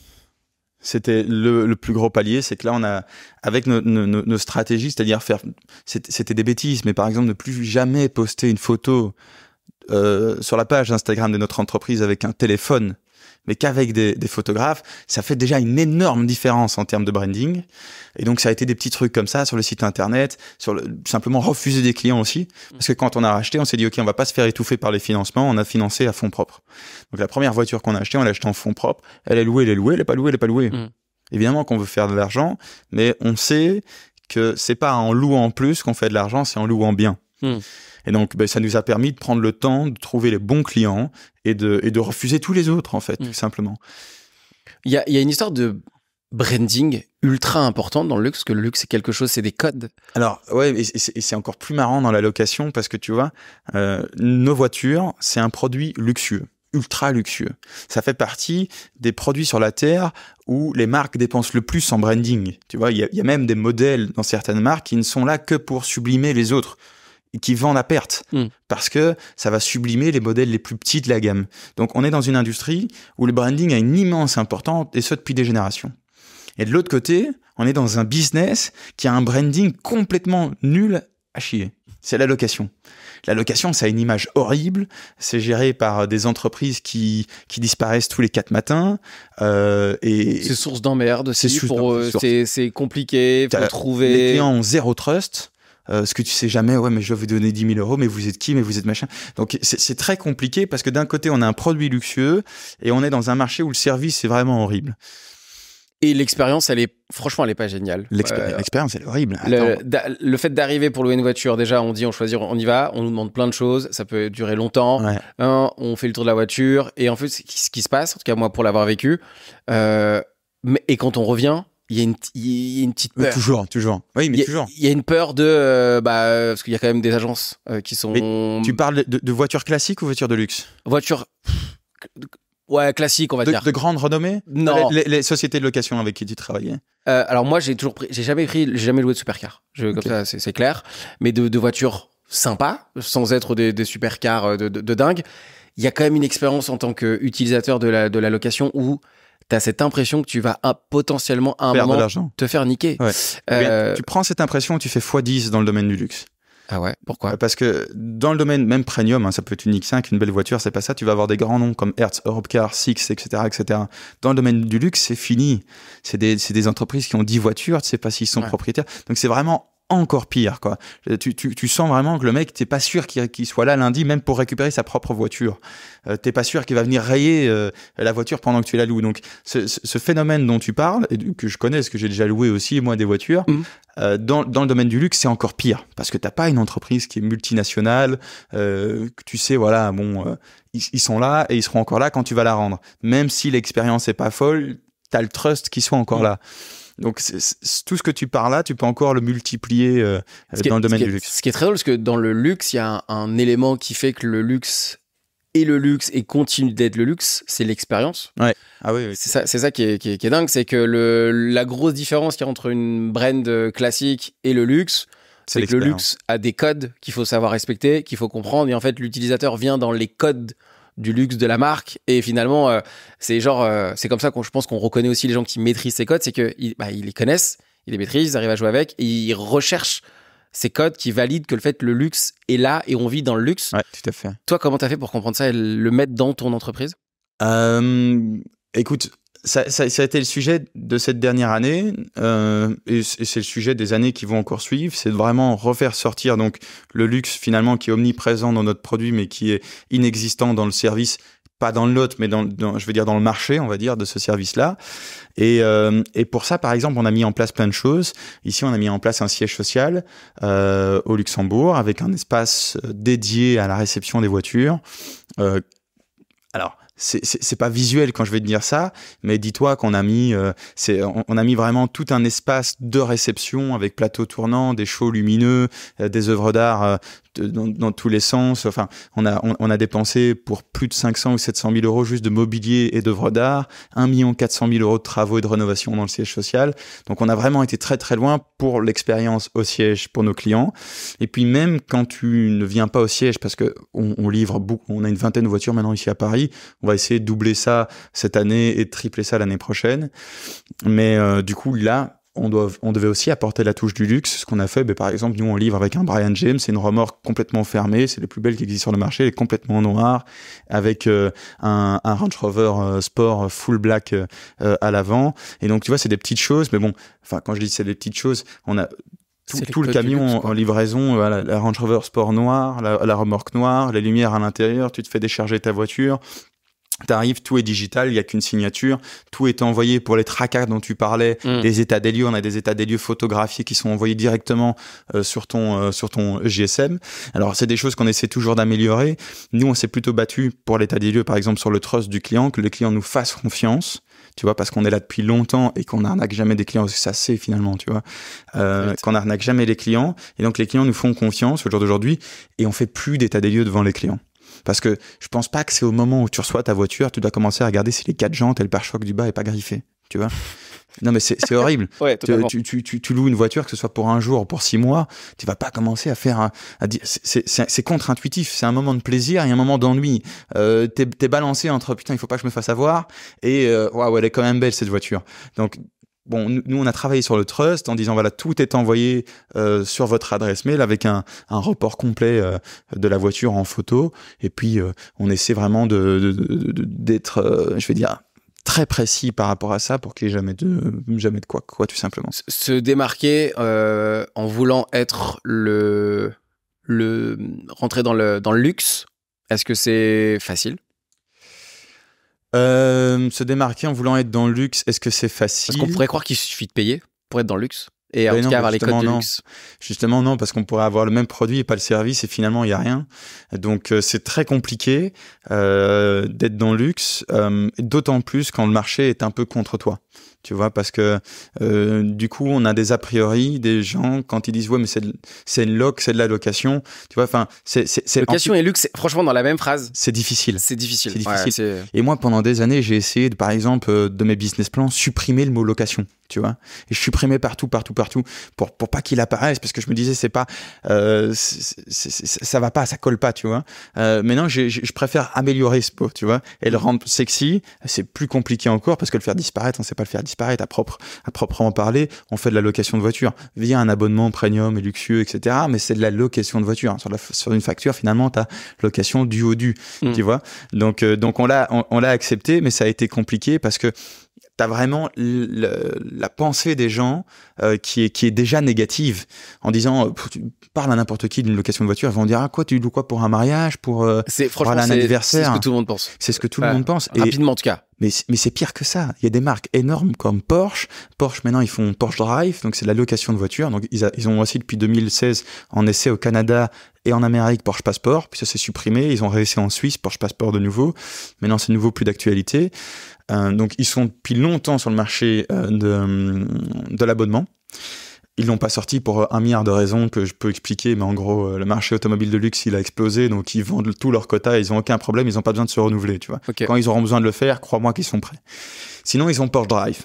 C'était le, le plus gros palier, c'est que là on a avec nos, nos, nos- stratégies, c'est-à-dire faire, c'était c'était des bêtises, mais par exemple ne plus jamais poster une photo euh, sur la page Instagram de notre entreprise avec un téléphone, mais qu'avec des, des photographes, ça fait déjà une énorme différence en termes de branding. Et donc ça a été des petits trucs comme ça sur le site internet, sur le, simplement refuser des clients aussi, parce que quand on a racheté, on s'est dit ok, on va pas se faire étouffer par les financements, on a financé à fonds propres. Donc la première voiture qu'on a achetée, on l'a achetée en fonds propres. Elle est louée, elle est louée, elle est pas louée, elle est pas louée. Mm. Évidemment qu'on veut faire de l'argent, mais on sait que c'est pas en louant plus qu'on fait de l'argent, c'est en louant bien. Mm. Et donc, ben, ça nous a permis de prendre le temps de trouver les bons clients et de, et de refuser tous les autres, en fait, Mm. tout simplement. Il y a, il y a une histoire de branding ultra importante dans le luxe, parce que le luxe, c'est quelque chose, c'est des codes. Alors, ouais, et c'est encore plus marrant dans la location parce que tu vois, euh, nos voitures, c'est un produit luxueux, ultra luxueux. Ça fait partie des produits sur la Terre où les marques dépensent le plus en branding. Tu vois, il y a, il y a même des modèles dans certaines marques qui ne sont là que pour sublimer les autres qui vendent à perte Mm. parce que ça va sublimer les modèles les plus petits de la gamme. Donc, on est dans une industrie où le branding a une immense importance et ce depuis des générations. Et de l'autre côté, on est dans un business qui a un branding complètement nul à chier. C'est la location. La location, ça a une image horrible. C'est géré par des entreprises qui, qui disparaissent tous les quatre matins. Euh, et C'est source d'emmerde, C'est c'est compliqué, faut trouver. les clients ont zéro trust. Euh, ce que tu sais jamais, ouais, mais je vais vous donner 10 000 euros, mais vous êtes qui, mais vous êtes machin. Donc c'est très compliqué parce que d'un côté on a un produit luxueux et on est dans un marché où le service est vraiment horrible. Et l'expérience, elle est, franchement, elle est pas géniale. Euh, L'expérience elle est horrible. Le, le fait d'arriver pour louer une voiture, déjà, on dit, on choisit, on y va, on nous demande plein de choses, ça peut durer longtemps. Ouais. Hein, on fait le tour de la voiture, et en fait, ce qui, ce qui se passe, en tout cas moi pour l'avoir vécu, euh, mais, et quand on revient, il y, a une il y a une petite Mais peur. toujours, toujours. Oui, mais Il a, toujours. il y a une peur de, euh, bah, euh, parce qu'il y a quand même des agences euh, qui sont Tu parles de, de voitures classiques ou voitures de luxe? Voitures, ouais, classiques, on va de, dire. de grande renommée Non. Les, sociétés de location avec qui tu travaillais? Euh, alors moi, j'ai toujours pris, j'ai jamais pris, j'ai jamais loué de supercar. Je, Comme ça, c'est clair. Mais de, de voitures sympas, sans être des, des supercars de dingue. Il y a quand même une expérience en tant qu'utilisateur de la, de la location où tu as cette impression que tu vas ah, potentiellement à un Perdre de moment te faire niquer. Ouais. Eh Euh, tu prends cette impression, tu fais x10 dans le domaine du luxe. Ah ouais, pourquoi? Parce que dans le domaine même premium, hein, ça peut être une X5, une belle voiture, c'est pas ça. Tu vas avoir des grands noms comme Hertz, Europcar, Six, etc., etc. Dans le domaine du luxe, c'est fini. C'est des, des entreprises qui ont 10 voitures, tu sais pas s'ils sont propriétaires. Donc c'est vraiment encore pire quoi. Tu, tu, tu, sens vraiment que le mec t'es pas sûr qu'il soit là lundi même pour récupérer sa propre voiture. Euh, t'es pas sûr qu'il va venir rayer euh, la voiture pendant que tu la loues. Donc ce, ce, phénomène dont tu parles et que je connais, parce que j'ai déjà loué aussi moi des voitures, mmh. euh, dans, dans le domaine du luxe c'est encore pire parce que t'as pas une entreprise qui est multinationale, euh, que tu sais voilà bon euh, ils, ils, sont là et ils seront encore là quand tu vas la rendre. Même si l'expérience est pas folle, t'as le trust qui soit encore mmh. là. Donc tout ce que tu parles là, tu peux encore le multiplier euh, dans le domaine du luxe. Ce qui est très drôle, parce que dans le luxe, il y a un, élément qui fait que le luxe est le luxe et continue d'être le luxe, c'est l'expérience. Ouais. Ah oui, C'est ça, ça qui est, qui est, dingue, c'est que le, la grosse différence qu'il y a entre une brand classique et le luxe, c'est que le luxe a des codes qu'il faut savoir respecter, qu'il faut comprendre, et en fait l'utilisateur vient dans les codes du luxe de la marque. Et finalement, euh, c'est genre, euh, c'est comme ça qu'on, je pense qu'on reconnaît aussi les gens qui maîtrisent ces codes, c'est que bah, ils les connaissent, ils les maîtrisent, ils arrivent à jouer avec, et ils recherchent ces codes qui valident que le fait le luxe est là et on vit dans le luxe. Ouais, tout à fait. Toi, comment t'as fait pour comprendre ça et le mettre dans ton entreprise? Euh, Écoute, ça, ça, ça, a été le sujet de cette dernière année, euh, et c'est le sujet des années qui vont encore suivre, c'est de vraiment refaire sortir donc le luxe finalement qui est omniprésent dans notre produit, mais qui est inexistant dans le service, pas dans le nôtre, mais dans, dans, je veux dire dans le marché, on va dire, de ce service-là. Et, euh, et pour ça, par exemple, on a mis en place plein de choses. Ici, on a mis en place un siège social euh, au Luxembourg avec un espace dédié à la réception des voitures. Euh, alors c'est pas visuel quand je vais te dire ça, mais dis-toi qu'on a mis, euh, on, a mis vraiment tout un espace de réception avec plateau tournant, des shows lumineux, euh, des œuvres d'art euh, dans, tous les sens. Enfin, on a, on, a dépensé pour plus de 500 ou 700 000 euros juste de mobilier et d'œuvres d'art, 1 million 400 000 euros de travaux et de rénovation dans le siège social. Donc, on a vraiment été très très loin pour l'expérience au siège pour nos clients. Et puis même quand tu ne viens pas au siège, parce que on livre beaucoup, on a une vingtaine de voitures maintenant ici à Paris, on va essayer de doubler ça cette année et de tripler ça l'année prochaine. Mais euh, du coup, là, on, doit, on devait aussi apporter la touche du luxe. Ce qu'on a fait, ben, par exemple, nous, on livre avec un Brian James. C'est une remorque complètement fermée. C'est les plus belles qui existent sur le marché. Elle est complètement noire avec euh, un, un, Range Rover euh, Sport full black euh, à l'avant. Et donc, tu vois, c'est des petites choses. Mais bon, enfin, quand je dis c'est des petites choses, on a tout, tout le camion en livraison, voilà, la Range Rover Sport noire, la, la remorque noire, les lumières à l'intérieur, tu te fais décharger ta voiture, T'arrives, tout est digital, il y a qu'une signature, tout est envoyé pour les tracas dont tu parlais, mm. les états des lieux, on a des états des lieux photographiés qui sont envoyés directement euh, sur ton euh, sur ton GSM. Alors c'est des choses qu'on essaie toujours d'améliorer. Nous on s'est plutôt battu pour l'état des lieux, par exemple sur le trust du client, que le client nous fasse confiance tu vois, parce qu'on est là depuis longtemps et qu'on n'arnaque jamais des clients, parce que ça c'est finalement, tu vois, euh, qu'on n'arnaque jamais les clients, et donc les clients nous font confiance au jour d'aujourd'hui, et on fait plus d'état des lieux devant les clients. Parce que je pense pas que c'est au moment où tu reçois ta voiture, tu dois commencer à regarder si les quatre jantes et le pare-choc du bas est pas griffé. Tu vois non mais c'est horrible. ouais, tu, tu, tu, tu, loues une voiture, que ce soit pour un jour ou pour six mois, tu vas pas commencer à faire un, à dire, c'est contre-intuitif. C'est un moment de plaisir et un moment d'ennui. Euh, T'es es balancé entre putain, il faut pas que je me fasse avoir et euh, waouh, elle est quand même belle cette voiture. Donc Bon, nous, on a travaillé sur le trust en disant voilà, tout est envoyé euh, sur votre adresse mail avec un, un report complet euh, de la voiture en photo. Et puis, euh, on essaie vraiment de, d'être, euh, je vais dire, très précis par rapport à ça pour qu'il n'y ait jamais de, jamais de quoi, quoi, tout simplement. Se démarquer en voulant être le, le, rentrer dans le, dans le luxe, est-ce que c'est facile? Euh, se démarquer en voulant être dans le luxe, est-ce que c'est facile Parce qu'on pourrait croire qu'il suffit de payer pour être dans le luxe? Et en ben tout cas, avoir les codes de luxe. Justement, non, parce qu'on pourrait avoir le même produit et pas le service, et finalement, il n'y a rien. Donc, euh, c'est très compliqué euh, d'être dans le luxe, euh, d'autant plus quand le marché est un peu contre toi tu vois, parce que euh, du coup, on a des a priori, des gens, quand ils disent, ouais, mais c'est une loc, c'est de la location, tu vois, enfin, c'est... Location et luxe, franchement, dans la même phrase. C'est difficile. C'est difficile. difficile. et moi, pendant des années, j'ai essayé, de, par exemple, euh, de mes business plans, supprimer le mot location. Tu vois. Et je supprimais partout, partout, partout pour pour pas qu'il apparaisse parce que je me disais c'est pas euh, ça va pas, ça colle pas, tu vois. Euh, maintenant, je, préfère améliorer ce pot, tu vois, et le rendre sexy. C'est plus compliqué encore parce que le faire disparaître, on sait pas le faire disparaître à propre à proprement parler. On fait de la location de voiture via un abonnement premium et luxueux, etc. Mais c'est de la location de voiture. Sur, la, sur une facture, finalement, tu as location du au du, mm. tu vois. Donc euh, donc on l'a on, on l'a accepté, mais ça a été compliqué parce que t'as vraiment la pensée des gens euh, qui est qui est déjà négative en disant euh, tu parles à n'importe qui d'une location de voiture ils vont dire ah quoi tu loues quoi pour un mariage pour euh, franchement un anniversaire. c'est ce que tout le monde pense. C'est ce que tout le monde pense. Rapidement en tout cas. mais mais c'est pire que ça. Il y a des marques énormes comme Porsche. Porsche maintenant ils font Porsche Drive donc c'est la location de voiture. Donc ils, ils ont aussi depuis 2016 en essai au Canada et en Amérique Porsche Passport puis ça s'est supprimé. Ils ont réussi en Suisse Porsche Passport de nouveau. Maintenant c'est nouveau plus d'actualité euh, donc ils sont depuis longtemps sur le marché euh, de, de l'abonnement. Ils l'ont pas sorti pour un milliard de raisons que je peux expliquer, mais en gros, euh, le marché automobile de luxe, il a explosé, donc ils vendent tout leur quota, ils ont aucun problème, ils ont pas besoin de se renouveler, tu vois. Quand ils auront besoin de le faire, crois-moi qu'ils sont prêts. Sinon, ils ont Porsche Drive.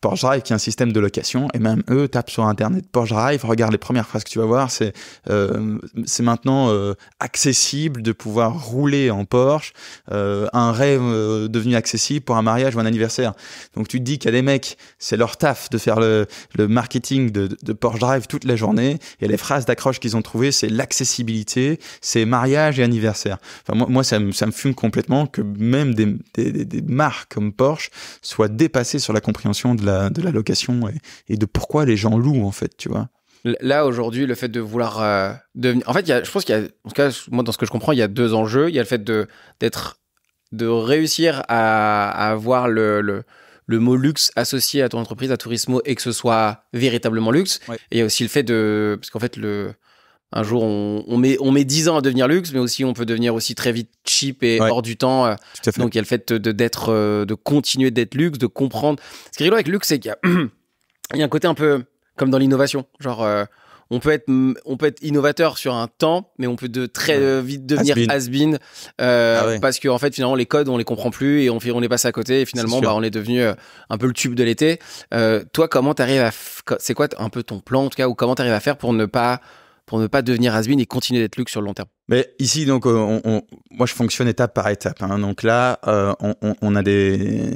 Porsche Drive qui est un système de location et même eux tapent sur internet Porsche Drive regarde les premières phrases que tu vas voir c'est euh, c'est maintenant euh, accessible de pouvoir rouler en Porsche euh, un rêve devenu accessible pour un mariage ou un anniversaire. Donc tu te dis qu'il y a des mecs c'est leur taf de faire le, le marketing de, Porsche Drive toute la journée et les phrases d'accroche qu'ils ont trouvées c'est l'accessibilité c'est mariage et anniversaire. Enfin moi, moi ça, me, ça me fume complètement que même des, des marques comme Porsche soient dépassées sur la compréhension de la, de la location et, de pourquoi les gens louent, en fait, tu vois. Là, aujourd'hui, le fait de vouloir euh, devenir. En fait, y a, je pense qu'il y a, en tout cas, moi, dans ce que je comprends, il y a deux enjeux. Il y a le fait de, d'être, de réussir à, avoir le, le, le, mot luxe associé à ton entreprise, à Tourismo, et que ce soit véritablement luxe. Et il y a aussi le fait de. Parce qu'en fait, le, un jour, on, on, met, on met 10 ans à devenir luxe, mais aussi on peut devenir aussi très vite cheap et hors du temps. Euh. Donc il y a le fait de d'être, euh, de continuer d'être luxe, de comprendre. Ce qui est rigolo avec luxe, c'est qu'il y y a un côté un peu comme dans l'innovation. Genre, euh, on peut être, on peut être innovateur sur un temps, mais on peut de très vite devenir has-been, ah parce qu'en en fait finalement les codes on les comprend plus et on on est passé à côté et finalement bah, on est devenu un peu le tube de l'été. toi, comment t'arrives à, c'est quoi un peu ton plan en tout cas ou comment t'arrives à faire pour ne pas pour ne pas devenir has et continuer d'être luxe sur le long terme mais ici, donc, euh, on, moi, je fonctionne étape par étape. Hein. Donc là, euh, on, on, a des,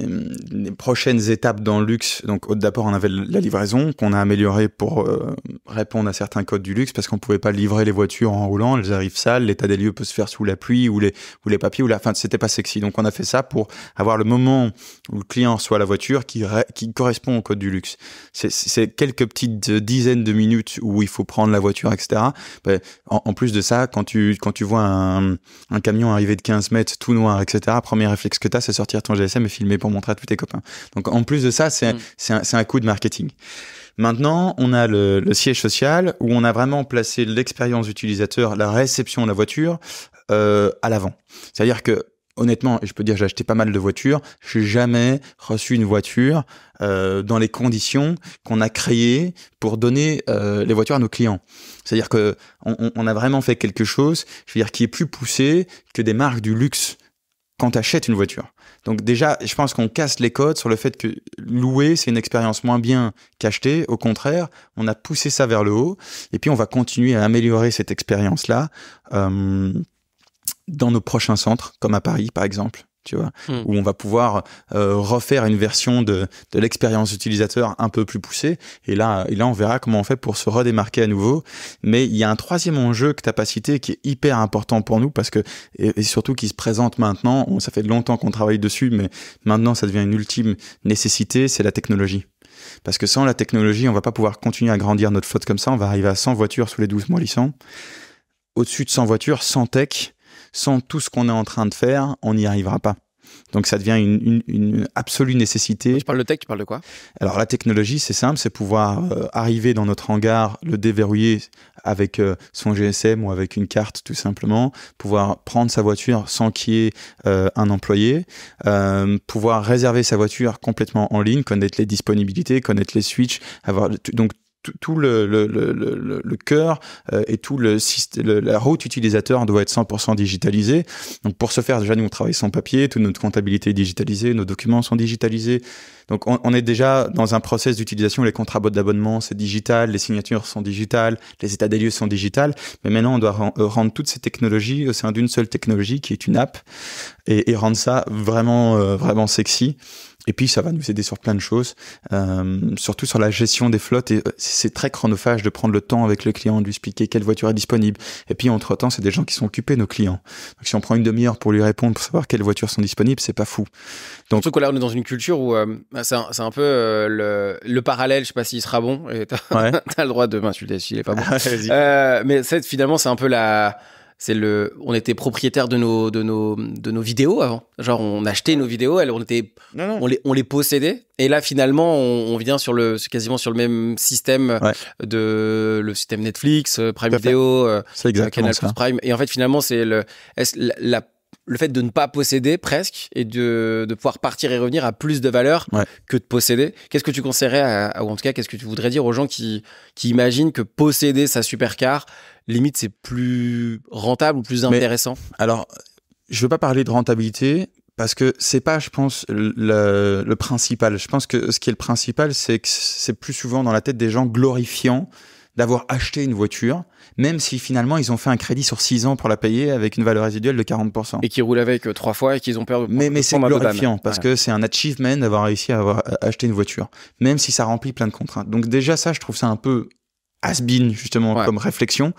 prochaines étapes dans le luxe. Donc d'abord, on avait la livraison qu'on a améliorée pour euh, répondre à certains codes du luxe parce qu'on pouvait pas livrer les voitures en roulant. Elles arrivent sales. L'état des lieux peut se faire sous la pluie ou les ou les papiers ou la. Enfin, c'était pas sexy. Donc on a fait ça pour avoir le moment où le client reçoit la voiture qui qui correspond au code du luxe. C'est quelques petites dizaines de minutes où il faut prendre la voiture, etc. Ben, en, en plus de ça, quand tu quand tu vois un, un, camion arriver de 15 mètres tout noir, etc., premier réflexe que tu as, c'est sortir ton GSM et filmer pour montrer à tous tes copains. Donc en plus de ça, c'est mm. un, un, coup de marketing. Maintenant, on a le, le, siège social où on a vraiment placé l'expérience utilisateur, la réception de la voiture euh, à l'avant. C'est-à-dire que honnêtement, je peux dire j'ai acheté pas mal de voitures, j'ai jamais reçu une voiture euh, dans les conditions qu'on a créées pour donner euh, les voitures à nos clients. C'est-à-dire que on, a vraiment fait quelque chose, je veux dire, qui est plus poussé que des marques du luxe quand tu achètes une voiture. Donc déjà, je pense qu'on casse les codes sur le fait que louer, c'est une expérience moins bien qu'acheter. Au contraire, on a poussé ça vers le haut. Et puis, on va continuer à améliorer cette expérience-là. Euh, dans nos prochains centres, comme à Paris par exemple, tu vois, hmm. où on va pouvoir euh, refaire une version de, de l'expérience utilisateur un peu plus poussée. Et là, et là, on verra comment on fait pour se redémarquer à nouveau. Mais il y a un troisième enjeu que tu pas cité qui est hyper important pour nous parce que, et, surtout qui se présente maintenant, on, ça fait longtemps qu'on travaille dessus, mais maintenant ça devient une ultime nécessité, c'est la technologie. Parce que sans la technologie, on va pas pouvoir continuer à grandir notre flotte comme ça. On va arriver à 100 voitures sous les 12 mois licence. Au-dessus de 100 voitures, sans tech, sans tout ce qu'on est en train de faire, on n'y arrivera pas. Donc ça devient une, une, absolue nécessité. Tu parles de tech, tu parles de quoi? Alors la technologie, c'est simple, c'est pouvoir euh, arriver dans notre hangar, le déverrouiller avec euh, son GSM ou avec une carte tout simplement, pouvoir prendre sa voiture sans qu'il y ait euh, un employé, pouvoir réserver sa voiture complètement en ligne, connaître les disponibilités, connaître les switches, avoir donc tout, le, le, le, le, cœur euh, et tout le, la route utilisateur doit être 100% digitalisé. Donc pour ce faire, déjà nous on travaille sans papier, toute notre comptabilité est digitalisée, nos documents sont digitalisés. Donc on, on est déjà dans un process d'utilisation. Les contrats d'abonnement c'est digital, les signatures sont digitales, les états des lieux sont digitales. Mais maintenant on doit euh, rendre toutes ces technologies au sein d'une seule technologie qui est une app et, et rendre ça vraiment euh, vraiment sexy. Et puis ça va nous aider sur plein de choses, euh, surtout sur la gestion des flottes. Et euh, c'est très chronophage de prendre le temps avec le client, de lui expliquer quelle voiture est disponible. Et puis entre temps, c'est des gens qui sont occupés, nos clients. Donc si on prend une demi-heure pour lui répondre, pour savoir quelles voitures sont disponibles, c'est pas fou. Donc surtout que là, on est dans une culture où euh, c'est un, un, peu euh, le, le, parallèle. Je sais pas s'il sera bon. Et t'as ouais. le droit de m'insulter s'il est pas bon. mais finalement, c'est un peu la c'est le on était propriétaire de nos de nos de nos vidéos avant. Genre on achetait nos vidéos elles on était on les on les possédait. Et là finalement on, vient sur le quasiment sur le même système de le système Netflix euh, Prime Video euh, Canal Plus Prime. Et en fait finalement c'est le la, le fait de ne pas posséder presque et de, de pouvoir partir et revenir a plus de valeur que de posséder. Qu'est-ce que tu conseillerais, à, ou en tout cas, qu'est-ce que tu voudrais dire aux gens qui, qui imaginent que posséder sa supercar, limite, c'est plus rentable ou plus intéressant Alors, je veux pas parler de rentabilité parce que c'est pas, je pense, le, le, principal. Je pense que ce qui est le principal, c'est que c'est plus souvent dans la tête des gens glorifiant d'avoir acheté une voiture, même si finalement ils ont fait un crédit sur 6 ans pour la payer avec une valeur résiduelle de 40%. Et qui roulent avec euh, trois fois et qu'ils ont perdu. Mais, mais c'est glorifiant parce que c'est un achievement d'avoir réussi à avoir acheté une voiture, même si ça remplit plein de contraintes. Donc déjà ça, je trouve ça un peu has-been justement comme réflexion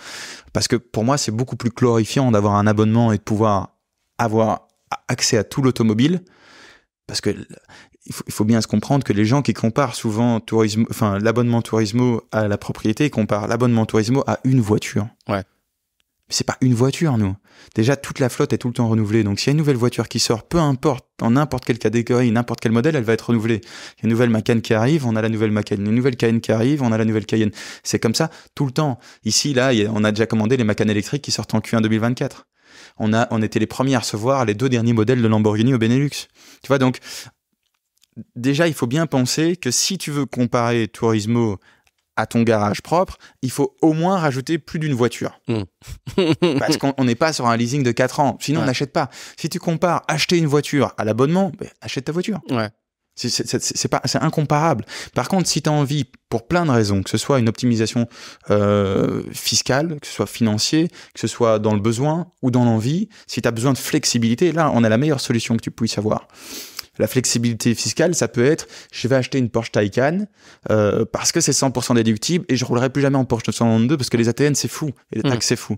parce que pour moi c'est beaucoup plus glorifiant d'avoir un abonnement et de pouvoir avoir accès à tout l'automobile parce que il faut, il faut, bien se comprendre que les gens qui comparent souvent tourisme, enfin l'abonnement Turismo à la propriété, ils comparent l'abonnement Turismo à une voiture. Ouais. C'est pas une voiture, nous. Déjà, toute la flotte est tout le temps renouvelée. Donc, s'il y a une nouvelle voiture qui sort, peu importe, dans n'importe quelle catégorie, n'importe quel modèle, elle va être renouvelée. Il y a une nouvelle Macan qui arrive, on a la nouvelle Macan. Une nouvelle Cayenne qui arrive, on a la nouvelle Cayenne. C'est comme ça tout le temps. Ici, là, on a déjà commandé les Macan électriques qui sortent en Q1 2024. On a, on était les premiers à recevoir les deux derniers modèles de Lamborghini au Benelux. Tu vois, donc, déjà, il faut bien penser que si tu veux comparer Turismo à ton garage propre, il faut au moins rajouter plus d'une voiture. Hmm. Parce qu'on n'est pas sur un leasing de 4 ans. Sinon, on n'achète pas. Si tu compares acheter une voiture à l'abonnement, ben, achète ta voiture. Ouais. C'est incomparable. Par contre, si tu as envie, pour plein de raisons, que ce soit une optimisation euh, fiscale, que ce soit financier, que ce soit dans le besoin ou dans l'envie, si tu as besoin de flexibilité, là, on a la meilleure solution que tu puisses avoir. La flexibilité fiscale, ça peut être, je vais acheter une Porsche Taycan euh, parce que c'est 100% déductible et je roulerai plus jamais en Porsche 992 parce que les ATN c'est fou et les mmh. taxes c'est fou.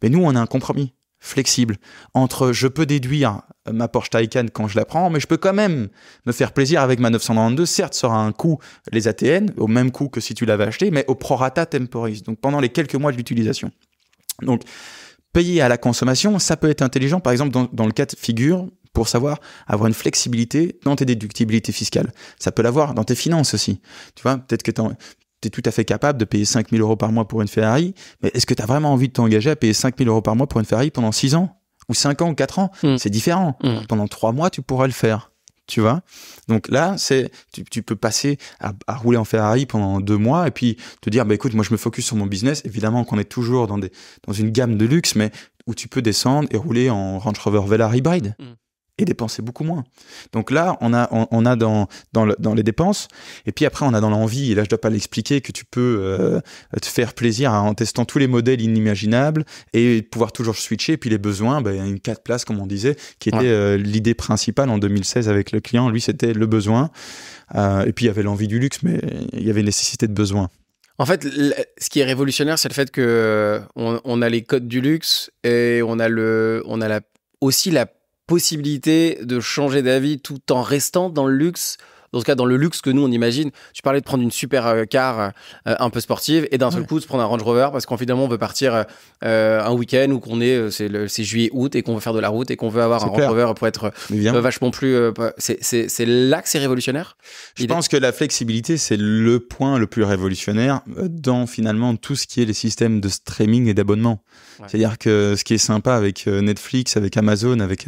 Mais nous, on a un compromis flexible entre je peux déduire ma Porsche Taycan quand je la prends, mais je peux quand même me faire plaisir avec ma 992. Certes, ça aura un coût, les ATN, au même coût que si tu l'avais acheté, mais au prorata temporis, donc pendant les quelques mois de l'utilisation. Donc, payer à la consommation, ça peut être intelligent. Par exemple, dans, dans le cas de figure, pour savoir avoir une flexibilité dans tes déductibilités fiscales. Ça peut l'avoir dans tes finances aussi. Tu vois, peut-être que tu es tout à fait capable de payer 5000 euros par mois pour une Ferrari, mais est-ce que tu as vraiment envie de t'engager à payer 5000 euros par mois pour une Ferrari pendant 6 ans ou 5 ans ou 4 ans? Hmm. C'est différent. Hmm. Pendant 3 mois, tu pourras le faire. Tu vois? Donc là, c'est tu, peux passer à, rouler en Ferrari pendant 2 mois et puis te dire, bah écoute, moi je me focus sur mon business. Évidemment qu'on est toujours dans, des, dans une gamme de luxe, mais où tu peux descendre et rouler en Range Rover Velar Hybrid. Hmm et dépenser beaucoup moins. Donc là, on a, on, a dans, dans, le, dans, les dépenses, et puis après, on a dans l'envie, et là, je dois pas l'expliquer, que tu peux euh, te faire plaisir en testant tous les modèles inimaginables et pouvoir toujours switcher. Et puis les besoins, ben, il y a une 4 places, comme on disait, qui était euh, l'idée principale en 2016 avec le client. Lui, c'était le besoin. Euh, et puis il y avait l'envie du luxe, mais il y avait nécessité de besoin. En fait, ce qui est révolutionnaire, c'est le fait que on, on, a les codes du luxe et on a le, on a la, aussi la possibilité de changer d'avis tout en restant dans le luxe dans ce cas dans le luxe que nous on imagine. Tu parlais de prendre une super euh, car euh, un peu sportive et d'un seul coup de prendre un Range Rover parce qu'évidemment on veut partir euh, un week-end ou qu'on est c'est juillet août et qu'on veut faire de la route et qu'on veut avoir un Range Rover pour être vachement plus c'est là que c'est révolutionnaire. Je pense que la flexibilité c'est le point le plus révolutionnaire dans finalement tout ce qui est les systèmes de streaming et d'abonnement. C'est-à-dire que ce qui est sympa avec Netflix, avec Amazon, avec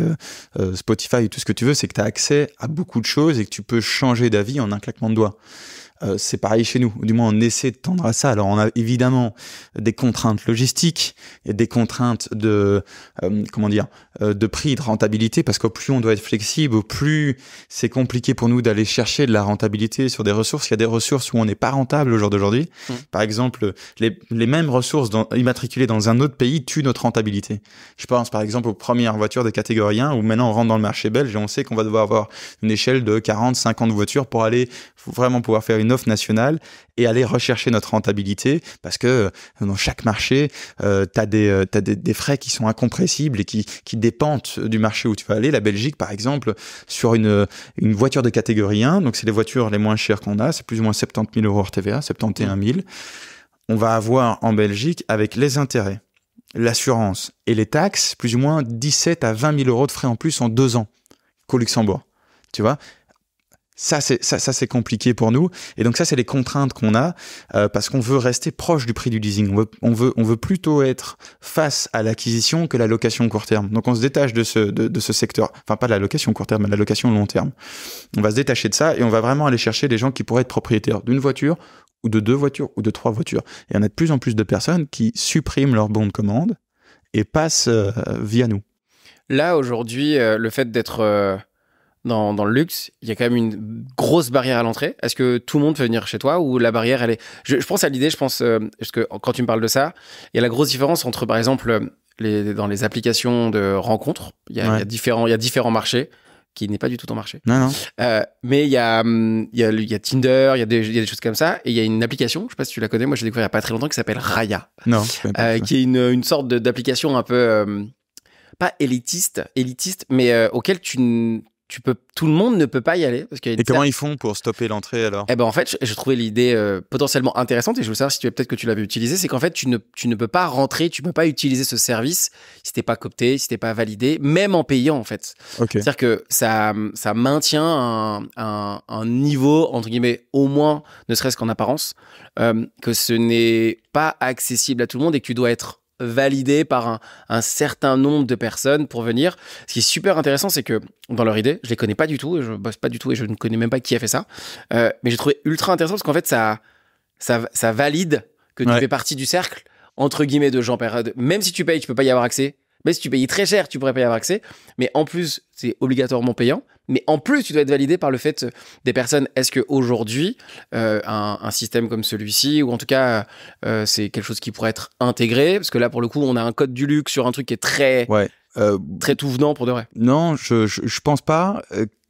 Spotify et tout ce que tu veux, c'est que tu as accès à beaucoup de choses et que tu peux changer d'avis en un claquement de doigts. Euh, c'est pareil chez nous. Du moins, on essaie de tendre à ça. Alors, on a évidemment des contraintes logistiques et des contraintes de euh, comment dire euh, de prix, de rentabilité, parce qu'au plus on doit être flexible, au plus c'est compliqué pour nous d'aller chercher de la rentabilité sur des ressources. Il y a des ressources où on n'est pas rentable au jour d'aujourd'hui. Mmh. Par exemple, les, les mêmes ressources dans, immatriculées dans un autre pays tuent notre rentabilité. Je pense par exemple aux premières voitures de catégorie 1 où maintenant on rentre dans le marché belge et on sait qu'on va devoir avoir une échelle de 40, 50 voitures pour aller vraiment pouvoir faire une offre nationale et aller rechercher notre rentabilité parce que euh, dans chaque marché, euh, tu as, des, euh, des, des, frais qui sont incompressibles et qui, qui dépendent du marché où tu vas aller. La Belgique, par exemple, sur une, une voiture de catégorie 1, donc c'est les voitures les moins chères qu'on a, c'est plus ou moins 70 000 euros hors TVA, 71 000. On va avoir en Belgique, avec les intérêts, l'assurance et les taxes, plus ou moins 17 à 20 000 euros de frais en plus en deux ans qu'au Luxembourg. Tu vois? Ça, c'est ça, ça c'est compliqué pour nous. Et donc ça, c'est les contraintes qu'on a euh, parce qu'on veut rester proche du prix du leasing. On veut, on veut, on veut plutôt être face à l'acquisition que la location court terme. Donc on se détache de ce, de, de, ce secteur. Enfin, pas de la location court terme, mais de la location long terme. On va se détacher de ça et on va vraiment aller chercher des gens qui pourraient être propriétaires d'une voiture ou de deux voitures ou de trois voitures. Et on a de plus en plus de personnes qui suppriment leur bon de commande et passent euh, via nous. Là, aujourd'hui, euh, le fait d'être dans, dans, le luxe, il y a quand même une grosse barrière à l'entrée. Est-ce que tout le monde peut venir chez toi ou la barrière, elle est. Je, je pense à l'idée, je pense, euh, parce que quand tu me parles de ça, il y a la grosse différence entre, par exemple, les, dans les applications de rencontres, il y a, ouais. il y a différents, il y a différents marchés qui n'est pas du tout ton marché. Non, non. Euh, mais il y, a, y a, y a Tinder, il y a, des, il y a des choses comme ça. Et il y a une application, je sais pas si tu la connais, moi j'ai découvert il y a pas très longtemps, qui s'appelle Raya. Non. Euh, qui est une, une sorte d'application un peu, euh, pas élitiste, élitiste mais euh, auquel tu, tu peux, tout le monde ne peut pas y aller. Parce et comment ils font pour stopper l'entrée alors? Eh ben en fait, je, trouvais l'idée euh, potentiellement intéressante et je veux savoir si tu peut-être que tu l'avais utilisé. C'est qu'en fait, tu ne, tu ne peux pas rentrer, tu ne peux pas utiliser ce service si t'es pas coopté, si t'es pas validé, même en payant en fait. Okay. C'est-à-dire que ça, ça maintient un, un, un, niveau entre guillemets au moins, ne serait-ce qu'en apparence, euh, que ce n'est pas accessible à tout le monde et que tu dois être validé par un, un, certain nombre de personnes pour venir. Ce qui est super intéressant, c'est que dans leur idée, je les connais pas du tout, et je bosse pas du tout et je ne connais même pas qui a fait ça. Euh, mais j'ai trouvé ultra intéressant parce qu'en fait, ça, ça, ça valide que tu ouais. fais partie du cercle entre guillemets de gens. Même si tu payes, tu peux pas y avoir accès. Même si tu payes très cher, tu pourrais pas y avoir accès. Mais en plus, c'est obligatoirement payant. Mais en plus, tu dois être validé par le fait des personnes. Est-ce qu'aujourd'hui, euh, un, un, système comme celui-ci, ou en tout cas, euh, c'est quelque chose qui pourrait être intégré? Parce que là, pour le coup, on a un code du luxe sur un truc qui est très, ouais. euh, très tout venant pour de vrai. Non, je, je, je pense pas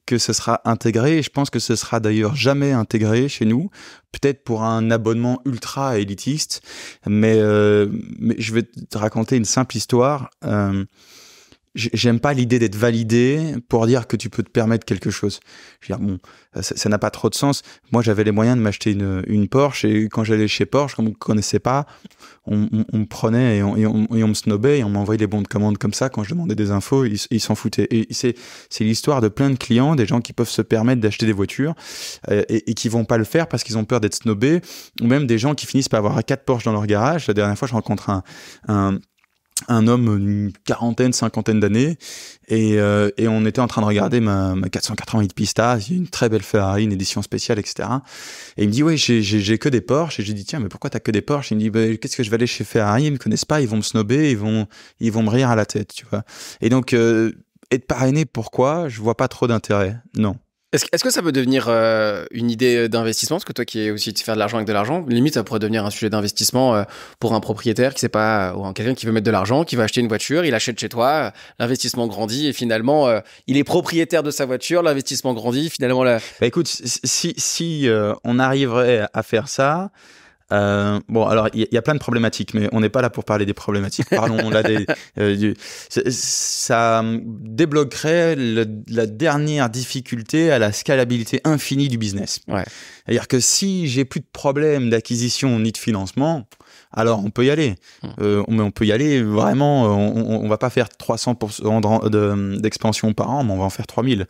que ce sera intégré et je pense que ce sera d'ailleurs jamais intégré chez nous peut-être pour un abonnement ultra élitiste mais, euh, mais je vais te raconter une simple histoire euh, j'aime pas l'idée d'être validé pour dire que tu peux te permettre quelque chose. Je veux dire, bon, ça n'a pas trop de sens. Moi, j'avais les moyens de m'acheter une, une Porsche et quand j'allais chez Porsche, comme on ne connaissait pas, on, on, me prenait et on, et on, me snobait et on m'envoyait les bons de commande comme ça. Quand je demandais des infos, ils, s'en foutaient. Et c'est, l'histoire de plein de clients, des gens qui peuvent se permettre d'acheter des voitures euh, et, et, qui vont pas le faire parce qu'ils ont peur d'être snobés ou même des gens qui finissent par avoir quatre Porsche dans leur garage. La dernière fois, je rencontre un, un un homme une quarantaine, cinquantaine d'années, et, euh, et, on était en train de regarder ma, ma 488 Pista, une très belle Ferrari, une édition spéciale, etc. Et il me dit, ouais, j'ai que des Porsche. Et j'ai dit, tiens, mais pourquoi t'as que des Porsche? Il me dit, bah, qu'est-ce que je vais aller chez Ferrari? Ils me connaissent pas, ils vont me snober, ils vont, ils vont me rire à la tête, tu vois. Et donc, euh, être parrainé, pourquoi? Je vois pas trop d'intérêt. Non. Est-ce est que ça peut devenir euh, une idée d'investissement? Parce que toi qui es aussi de faire de l'argent avec de l'argent, limite ça pourrait devenir un sujet d'investissement euh, pour un propriétaire qui sait pas, ou quelqu'un qui veut mettre de l'argent, qui va acheter une voiture, il achète chez toi, euh, l'investissement grandit et finalement euh, il est propriétaire de sa voiture, l'investissement grandit, finalement la... Bah écoute, si, si euh, on arriverait à faire ça, euh, bon, alors il y, y, a plein de problématiques, mais on n'est pas là pour parler des problématiques. Parlons là des. Euh, du, ça débloquerait le, la dernière difficulté à la scalabilité infinie du business. Ouais. C'est-à-dire que si j'ai plus de problème d'acquisition ni de financement, alors on peut y aller. Hmm. Euh, mais on peut y aller vraiment. On, on, va pas faire 300% d'expansion par an, mais on va en faire 3000.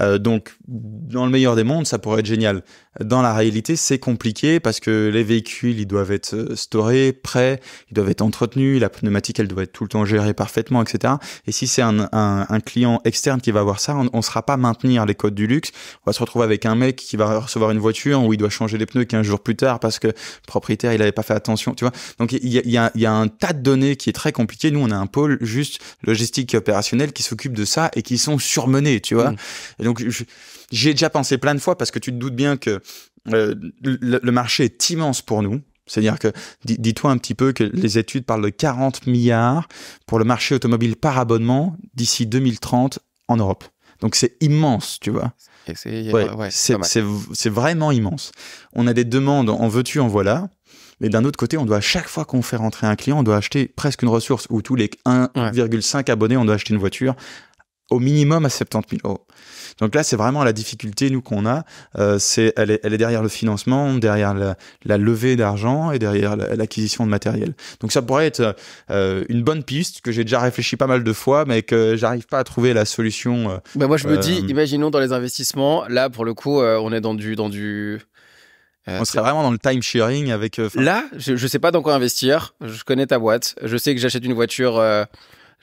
Euh, donc, dans le meilleur des mondes, ça pourrait être génial. Dans la réalité, c'est compliqué parce que les véhicules, ils doivent être euh, storés, prêts, ils doivent être entretenus, la pneumatique, elle doit être tout le temps gérée parfaitement, etc. Et si c'est un, un, un, client externe qui va avoir ça, on ne sera pas maintenir les codes du luxe. On va se retrouver avec un mec qui va recevoir une voiture où il doit changer les pneus 15 jours plus tard parce que le propriétaire, il avait pas fait attention, tu vois. Donc, il y a, y, a, y a, un tas de données qui est très compliqué. Nous, on a un pôle juste logistique et opérationnel qui s'occupe de ça et qui sont surmenés, tu vois. Mmh. Et donc, j'ai déjà pensé plein de fois parce que tu te doutes bien que euh, le, le, marché est immense pour nous. C'est-à-dire que, dis-toi un petit peu que les études parlent de 40 milliards pour le marché automobile par abonnement d'ici 2030 en Europe. Donc c'est immense, tu vois. C'est ouais, ouais, vraiment immense. On a des demandes en veux-tu, en voilà. Mais d'un autre côté, on doit à chaque fois qu'on fait rentrer un client, on doit acheter presque une ressource où tous les 1,5 abonnés, on doit acheter une voiture au minimum à 70 000 euros. Donc là, c'est vraiment la difficulté nous qu'on a. Euh, c'est elle est, elle est derrière le financement, derrière la, la levée d'argent et derrière l'acquisition de matériel. Donc ça pourrait être euh, une bonne piste que j'ai déjà réfléchi pas mal de fois, mais que j'arrive pas à trouver la solution. Euh, bah moi, je me dis, imaginons dans les investissements, là pour le coup, on est dans du dans du on serait vraiment dans le time sharing avec. Là, je, je sais pas dans quoi investir. Je connais ta boîte. Je sais que j'achète une voiture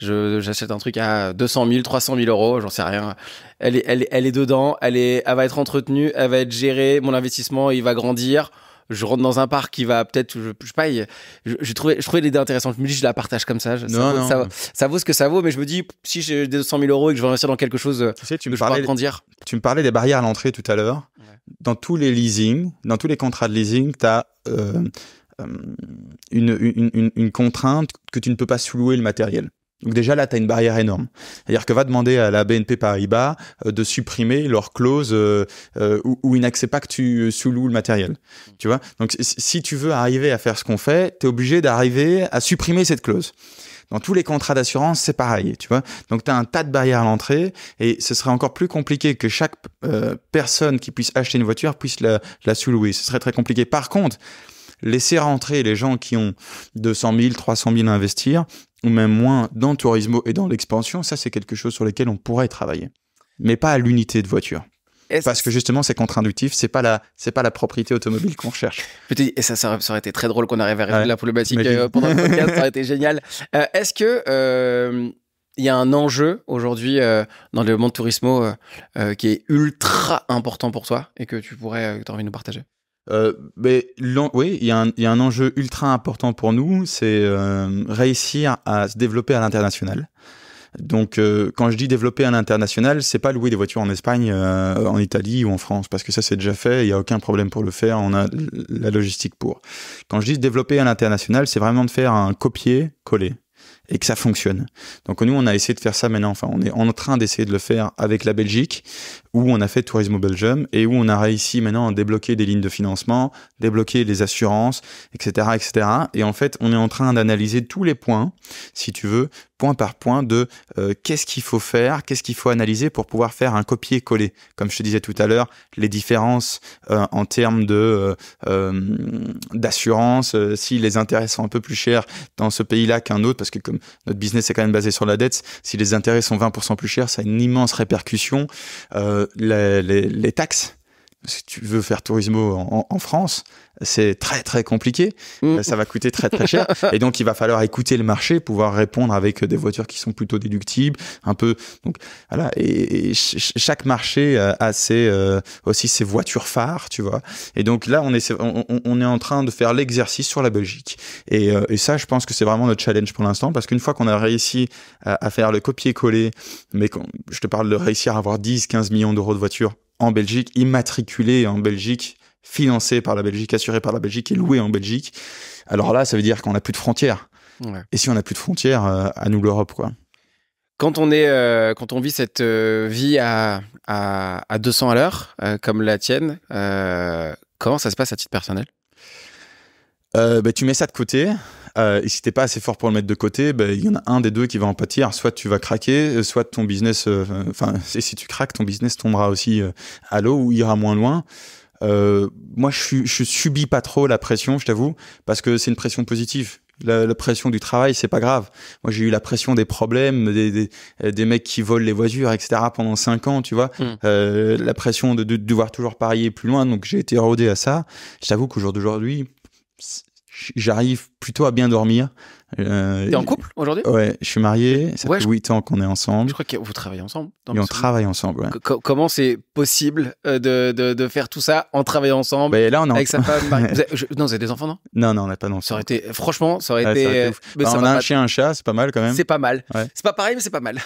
j'achète un truc à 200 000, 300 000 euros, j'en sais rien. Elle est, elle, elle est dedans, elle est, elle va être entretenue, elle va être gérée, mon investissement, il va grandir. Je rentre dans un parc qui va peut-être, je, je sais pas, j'ai trouvé, je trouvais l'idée intéressante. Je me dis, je la partage comme ça. Non, ça, non. Vaut, ça, ça, vaut ce que ça vaut, mais je me dis, si j'ai 200 000 euros et que je vais investir dans quelque chose, tu sais, tu me je parlais, grandir. Tu me parlais des barrières à l'entrée tout à l'heure. Ouais. Dans tous les leasing, dans tous les contrats de leasing, tu as euh, une, une, une, une contrainte que tu ne peux pas sous-louer le matériel. Donc déjà là, tu as une barrière énorme. C'est-à-dire que va demander à la BNP Paribas euh, de supprimer leur clause euh, euh, où, ils n'acceptent pas que tu sous-loues le matériel. Tu vois? Donc si tu veux arriver à faire ce qu'on fait, tu es obligé d'arriver à supprimer cette clause. Dans tous les contrats d'assurance, c'est pareil, tu vois? Donc tu as un tas de barrières à l'entrée et ce serait encore plus compliqué que chaque personne qui puisse acheter une voiture puisse la, la sous-louer. Ce serait très compliqué. Par contre, laisser rentrer les gens qui ont 200 000, 300 000 à investir, ou même moins dans le tourisme et dans l'expansion, ça c'est quelque chose sur lequel on pourrait travailler. Mais pas à l'unité de voiture. Parce que justement, c'est contre-inductif, c'est pas la, c'est pas la propriété automobile qu'on cherche. Et ça, ça, aurait été très drôle qu'on arrive à résoudre ouais. la problématique euh, pendant le podcast, ça aurait été génial. Euh, est-ce que euh, il y a un enjeu aujourd'hui euh, dans le monde tourismo euh, qui est ultra important pour toi et que tu pourrais, que tu as envie de nous partager? Euh, oui, il y, a un, enjeu ultra important pour nous, c'est euh, réussir à se développer à l'international. Donc, euh, quand je dis développer à l'international, c'est pas louer des voitures en Espagne, en Italie ou en France, parce que ça c'est déjà fait. Il y a aucun problème pour le faire. On a la logistique pour. Quand je dis développer à l'international, c'est vraiment de faire un copier-coller et que ça fonctionne. Donc nous, on a essayé de faire ça maintenant. Enfin, on est en train d'essayer de le faire avec la Belgique, où on a fait Tourisme Belgium et où on a réussi maintenant à débloquer des lignes de financement, débloquer les assurances, etc., etc. Et en fait, on est en train d'analyser tous les points, si tu veux, point par point de euh, qu'est-ce qu'il faut faire, qu'est-ce qu'il faut analyser pour pouvoir faire un copier-coller. Comme je te disais tout à l'heure, les différences euh, en termes de euh, d'assurance, euh, si les intérêts sont un peu plus chers dans ce pays-là qu'un autre, parce que comme notre business est quand même basé sur la dette, si les intérêts sont 20% plus chers, ça a une immense répercussion. Les taxes si tu veux faire tourismo en, en France, c'est très très compliqué. Mm. Ça va coûter très très cher. et donc il va falloir écouter le marché, pouvoir répondre avec des voitures qui sont plutôt déductibles, un peu. Donc voilà. Et, et chaque marché a ses, euh, aussi ses voitures phares, tu vois. Et donc là, on est on, on est en train de faire l'exercice sur la Belgique. Et, euh, et ça, je pense que c'est vraiment notre challenge pour l'instant, parce qu'une fois qu'on a réussi à, à faire le copier-coller, mais je te parle de réussir à avoir 10-15 millions d'euros de voitures en Belgique, immatriculé en Belgique, financé par la Belgique, assuré par la Belgique et loué en Belgique. Alors là, ça veut dire qu'on n'a plus de frontières. Ouais. Et si on n'a plus de frontières, euh, à nous l'Europe, quoi. Quand on est, euh, quand on vit cette euh, vie à, à, à, 200 à l'heure, comme la tienne, comment ça se passe à titre personnel? Bah, Tu mets ça de côté. Euh, et si t'es pas assez fort pour le mettre de côté, ben, il y en a un des deux qui va en pâtir. Soit tu vas craquer, soit ton business, enfin, euh, si tu craques, ton business tombera aussi euh, à l'eau ou ira moins loin. euh, moi, je, je subis pas trop la pression, je t'avoue, parce que c'est une pression positive. La, la, pression du travail, c'est pas grave. Moi, j'ai eu la pression des problèmes, des, des, des, mecs qui volent les voitures, etc. pendant cinq ans, tu vois. Mm. Euh, la pression de, de, de, devoir toujours parier plus loin. Donc, j'ai été rodé à ça. Je t'avoue qu'au jour d'aujourd'hui, j'arrive plutôt à bien dormir. Euh, T'es en couple aujourd'hui? Ouais, je suis marié. Ça ouais, fait huit ans qu'on est ensemble. Je crois que vous travaillez ensemble. Et on travaille ensemble. Ouais. comment c'est possible euh, de, de, de, faire tout ça en travaillant ensemble bah, là, on est avec sa femme vous avez, je, Non, vous avez des enfants, non? Non, non, on n'a pas d'enfants. Ça aurait été, franchement, ça aurait ouais, été. Ça aurait été bah, ça on a un chien, un chat, c'est pas mal quand même. C'est pas mal. Ouais. C'est pas pareil, mais c'est pas mal.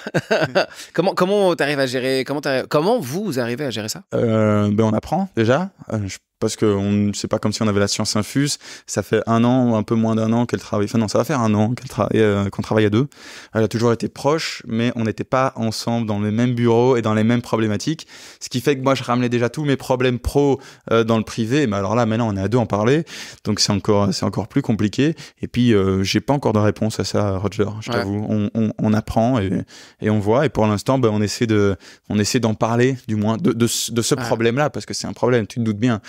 comment comment t'arrives à gérer Comment comment vous arrivez à gérer ça? Euh, Ben on apprend déjà. Euh, je parce que c'est pas comme si on avait la science infuse. Ça fait un an ou un peu moins d'un an qu'elle travaille. Enfin non, ça va faire un an travaille, euh, qu'on travaille à deux. Elle a toujours été proche, mais on n'était pas ensemble dans le même bureau et dans les mêmes problématiques. Ce qui fait que moi je ramenais déjà tous mes problèmes pro euh, dans le privé. Mais alors là maintenant on est à deux en parler, donc c'est encore c'est encore plus compliqué. Et puis euh, j'ai pas encore de réponse à ça, Roger. Je t'avoue. On, on, on, apprend et, et on voit. Et pour l'instant, ben, on essaie de on essaie d'en parler du moins de de, de ce ouais. problème là parce que c'est un problème. Tu te doutes bien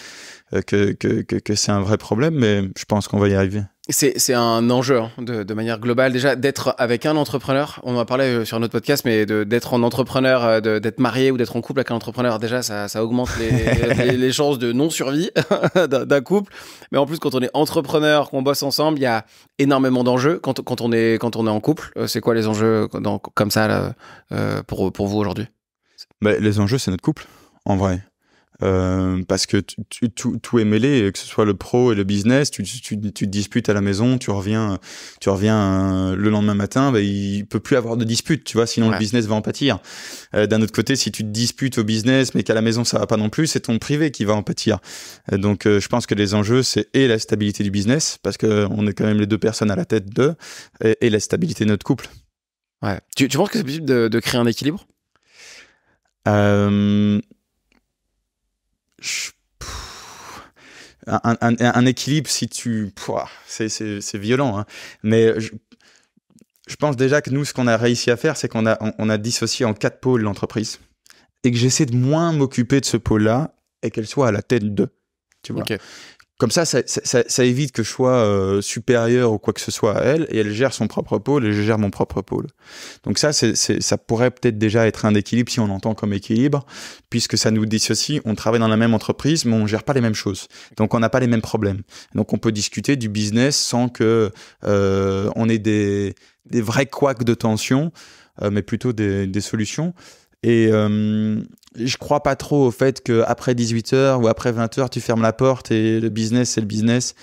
que, que, que, que c'est un vrai problème, mais je pense qu'on va y arriver. C'est un enjeu hein, de, de, manière globale déjà d'être avec un entrepreneur. On en a parlé sur notre podcast, mais d'être en entrepreneur, euh, d'être marié ou d'être en couple avec un entrepreneur, déjà ça, ça augmente les, les, les, chances de non survie d'un couple. Mais en plus, quand on est entrepreneur, qu'on bosse ensemble, il y a énormément d'enjeux. Quand, quand on est quand on est en couple, euh, c'est quoi les enjeux dans, comme ça là, euh, pour pour vous aujourd'hui? Bah, Les enjeux, c'est notre couple, en vrai. Euh, parce que tu, tu, tout, tout, est mêlé, que ce soit le pro et le business. Tu, te disputes à la maison, tu reviens, tu reviens euh, le lendemain matin, bah, il peut plus avoir de dispute, tu vois, sinon ouais. le business va en pâtir. Euh, D'un autre côté, si tu te disputes au business, mais qu'à la maison ça va pas non plus, c'est ton privé qui va en pâtir. Euh, donc, je pense que les enjeux, c'est et la stabilité du business, parce que on est quand même les deux personnes à la tête de, et, et la stabilité de notre couple. Ouais. Tu, tu penses que c'est possible de, de, créer un équilibre? Euh, un, équilibre si tu c'est violent hein. mais je, pense déjà que nous ce qu'on a réussi à faire c'est qu'on a on, a dissocié en quatre pôles l'entreprise et que j'essaie de moins m'occuper de ce pôle là et qu'elle soit à la tête de tu vois. Comme ça ça, évite que je sois euh, supérieur ou quoi que ce soit à elle, et elle gère son propre pôle et je gère mon propre pôle. Donc ça, ça pourrait peut-être déjà être un équilibre si on entend comme équilibre, puisque ça nous dissocie. On travaille dans la même entreprise, mais on gère pas les mêmes choses. Donc on n'a pas les mêmes problèmes. Donc on peut discuter du business sans que euh, on ait des, vrais couacs de tension, euh, mais plutôt des, des solutions. Et euh, je crois pas trop au fait qu'après 18h ou après 20h, tu fermes la porte et le business, c'est le business.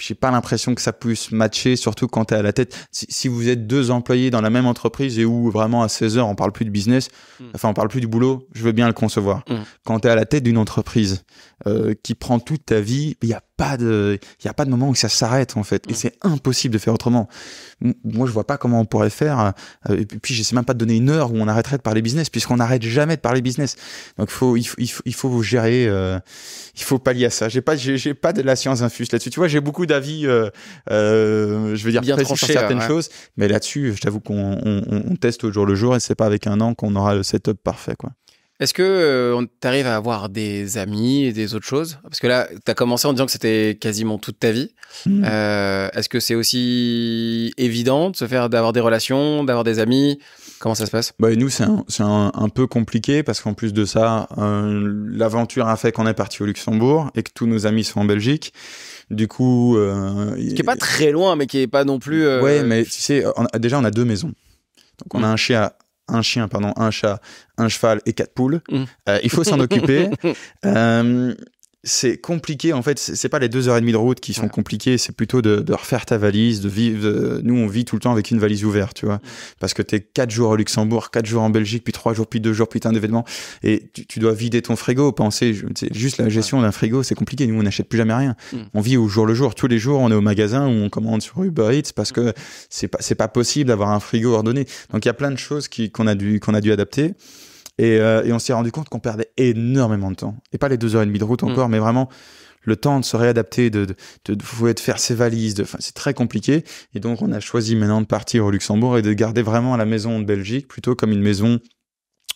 J'ai pas l'impression que ça puisse matcher, surtout quand tu es à la tête. Si, si, vous êtes deux employés dans la même entreprise et où vraiment à 16h on parle plus de business, mmh. enfin on parle plus du boulot, je veux bien le concevoir. Mmh. Quand tu es à la tête d'une entreprise euh, qui prend toute ta vie, il y a pas de il y a pas de moment où ça s'arrête en fait. Et c'est impossible de faire autrement. Moi je vois pas comment on pourrait faire euh, et puis j'essaie même pas de donner une heure où on arrêterait de parler business puisqu'on n'arrête jamais de parler business. Donc faut il faut il faut, il faut vous gérer euh, il faut pallier à ça. J'ai pas j'ai pas de la science infuse là-dessus. Tu vois j'ai beaucoup d'avis euh, euh, je veux dire Bien précis tranché, sur certaines ouais. choses mais là-dessus je t'avoue qu'on on, on, teste au jour le jour et c'est pas avec un an qu'on aura le setup parfait quoi est-ce que euh, tu arrives à avoir des amis et des autres choses? Parce que là, tu as commencé en disant que c'était quasiment toute ta vie. Mmh. Euh, Est-ce que c'est aussi évident de se faire d'avoir des relations, d'avoir des amis? Comment ça se passe? Bah, Nous, c'est un, un, un, peu compliqué parce qu'en plus de ça, euh, l'aventure a fait qu'on est parti au Luxembourg et que tous nos amis sont en Belgique. Du coup, euh, qui est pas très loin, mais qui est pas non plus. Ouais, mais tu sais, on a, déjà on a deux maisons. Donc on a un chien un chien, pardon, un chat, un cheval et quatre poules. Mmh. Euh, il faut s'en occuper. Euh, c'est compliqué en fait c'est pas les deux heures et demie de route qui sont compliquées c'est plutôt de, de, refaire ta valise de vivre de... nous on vit tout le temps avec une valise ouverte tu vois. Mmh. parce que t'es quatre jours au Luxembourg quatre jours en Belgique puis trois jours puis deux jours puis un événement et tu, tu, dois vider ton frigo penser juste la gestion d'un frigo c'est compliqué. Nous on n'achète plus jamais rien. Mmh. on vit au jour le jour. Tous les jours on est au magasin où on commande sur Uber Eats parce que c'est pas c'est pas possible d'avoir un frigo ordonné. Donc il y a plein de choses qui qu'on a dû qu'on a dû adapter et, euh, et on s'est rendu compte qu'on perdait énormément de temps. Et pas les deux heures et demie de route encore, mmh. mais vraiment le temps de se réadapter, de, de, de, de, de faire ses valises. De, c'est très compliqué. Et donc, on a choisi maintenant de partir au Luxembourg et de garder vraiment la maison de Belgique plutôt comme une maison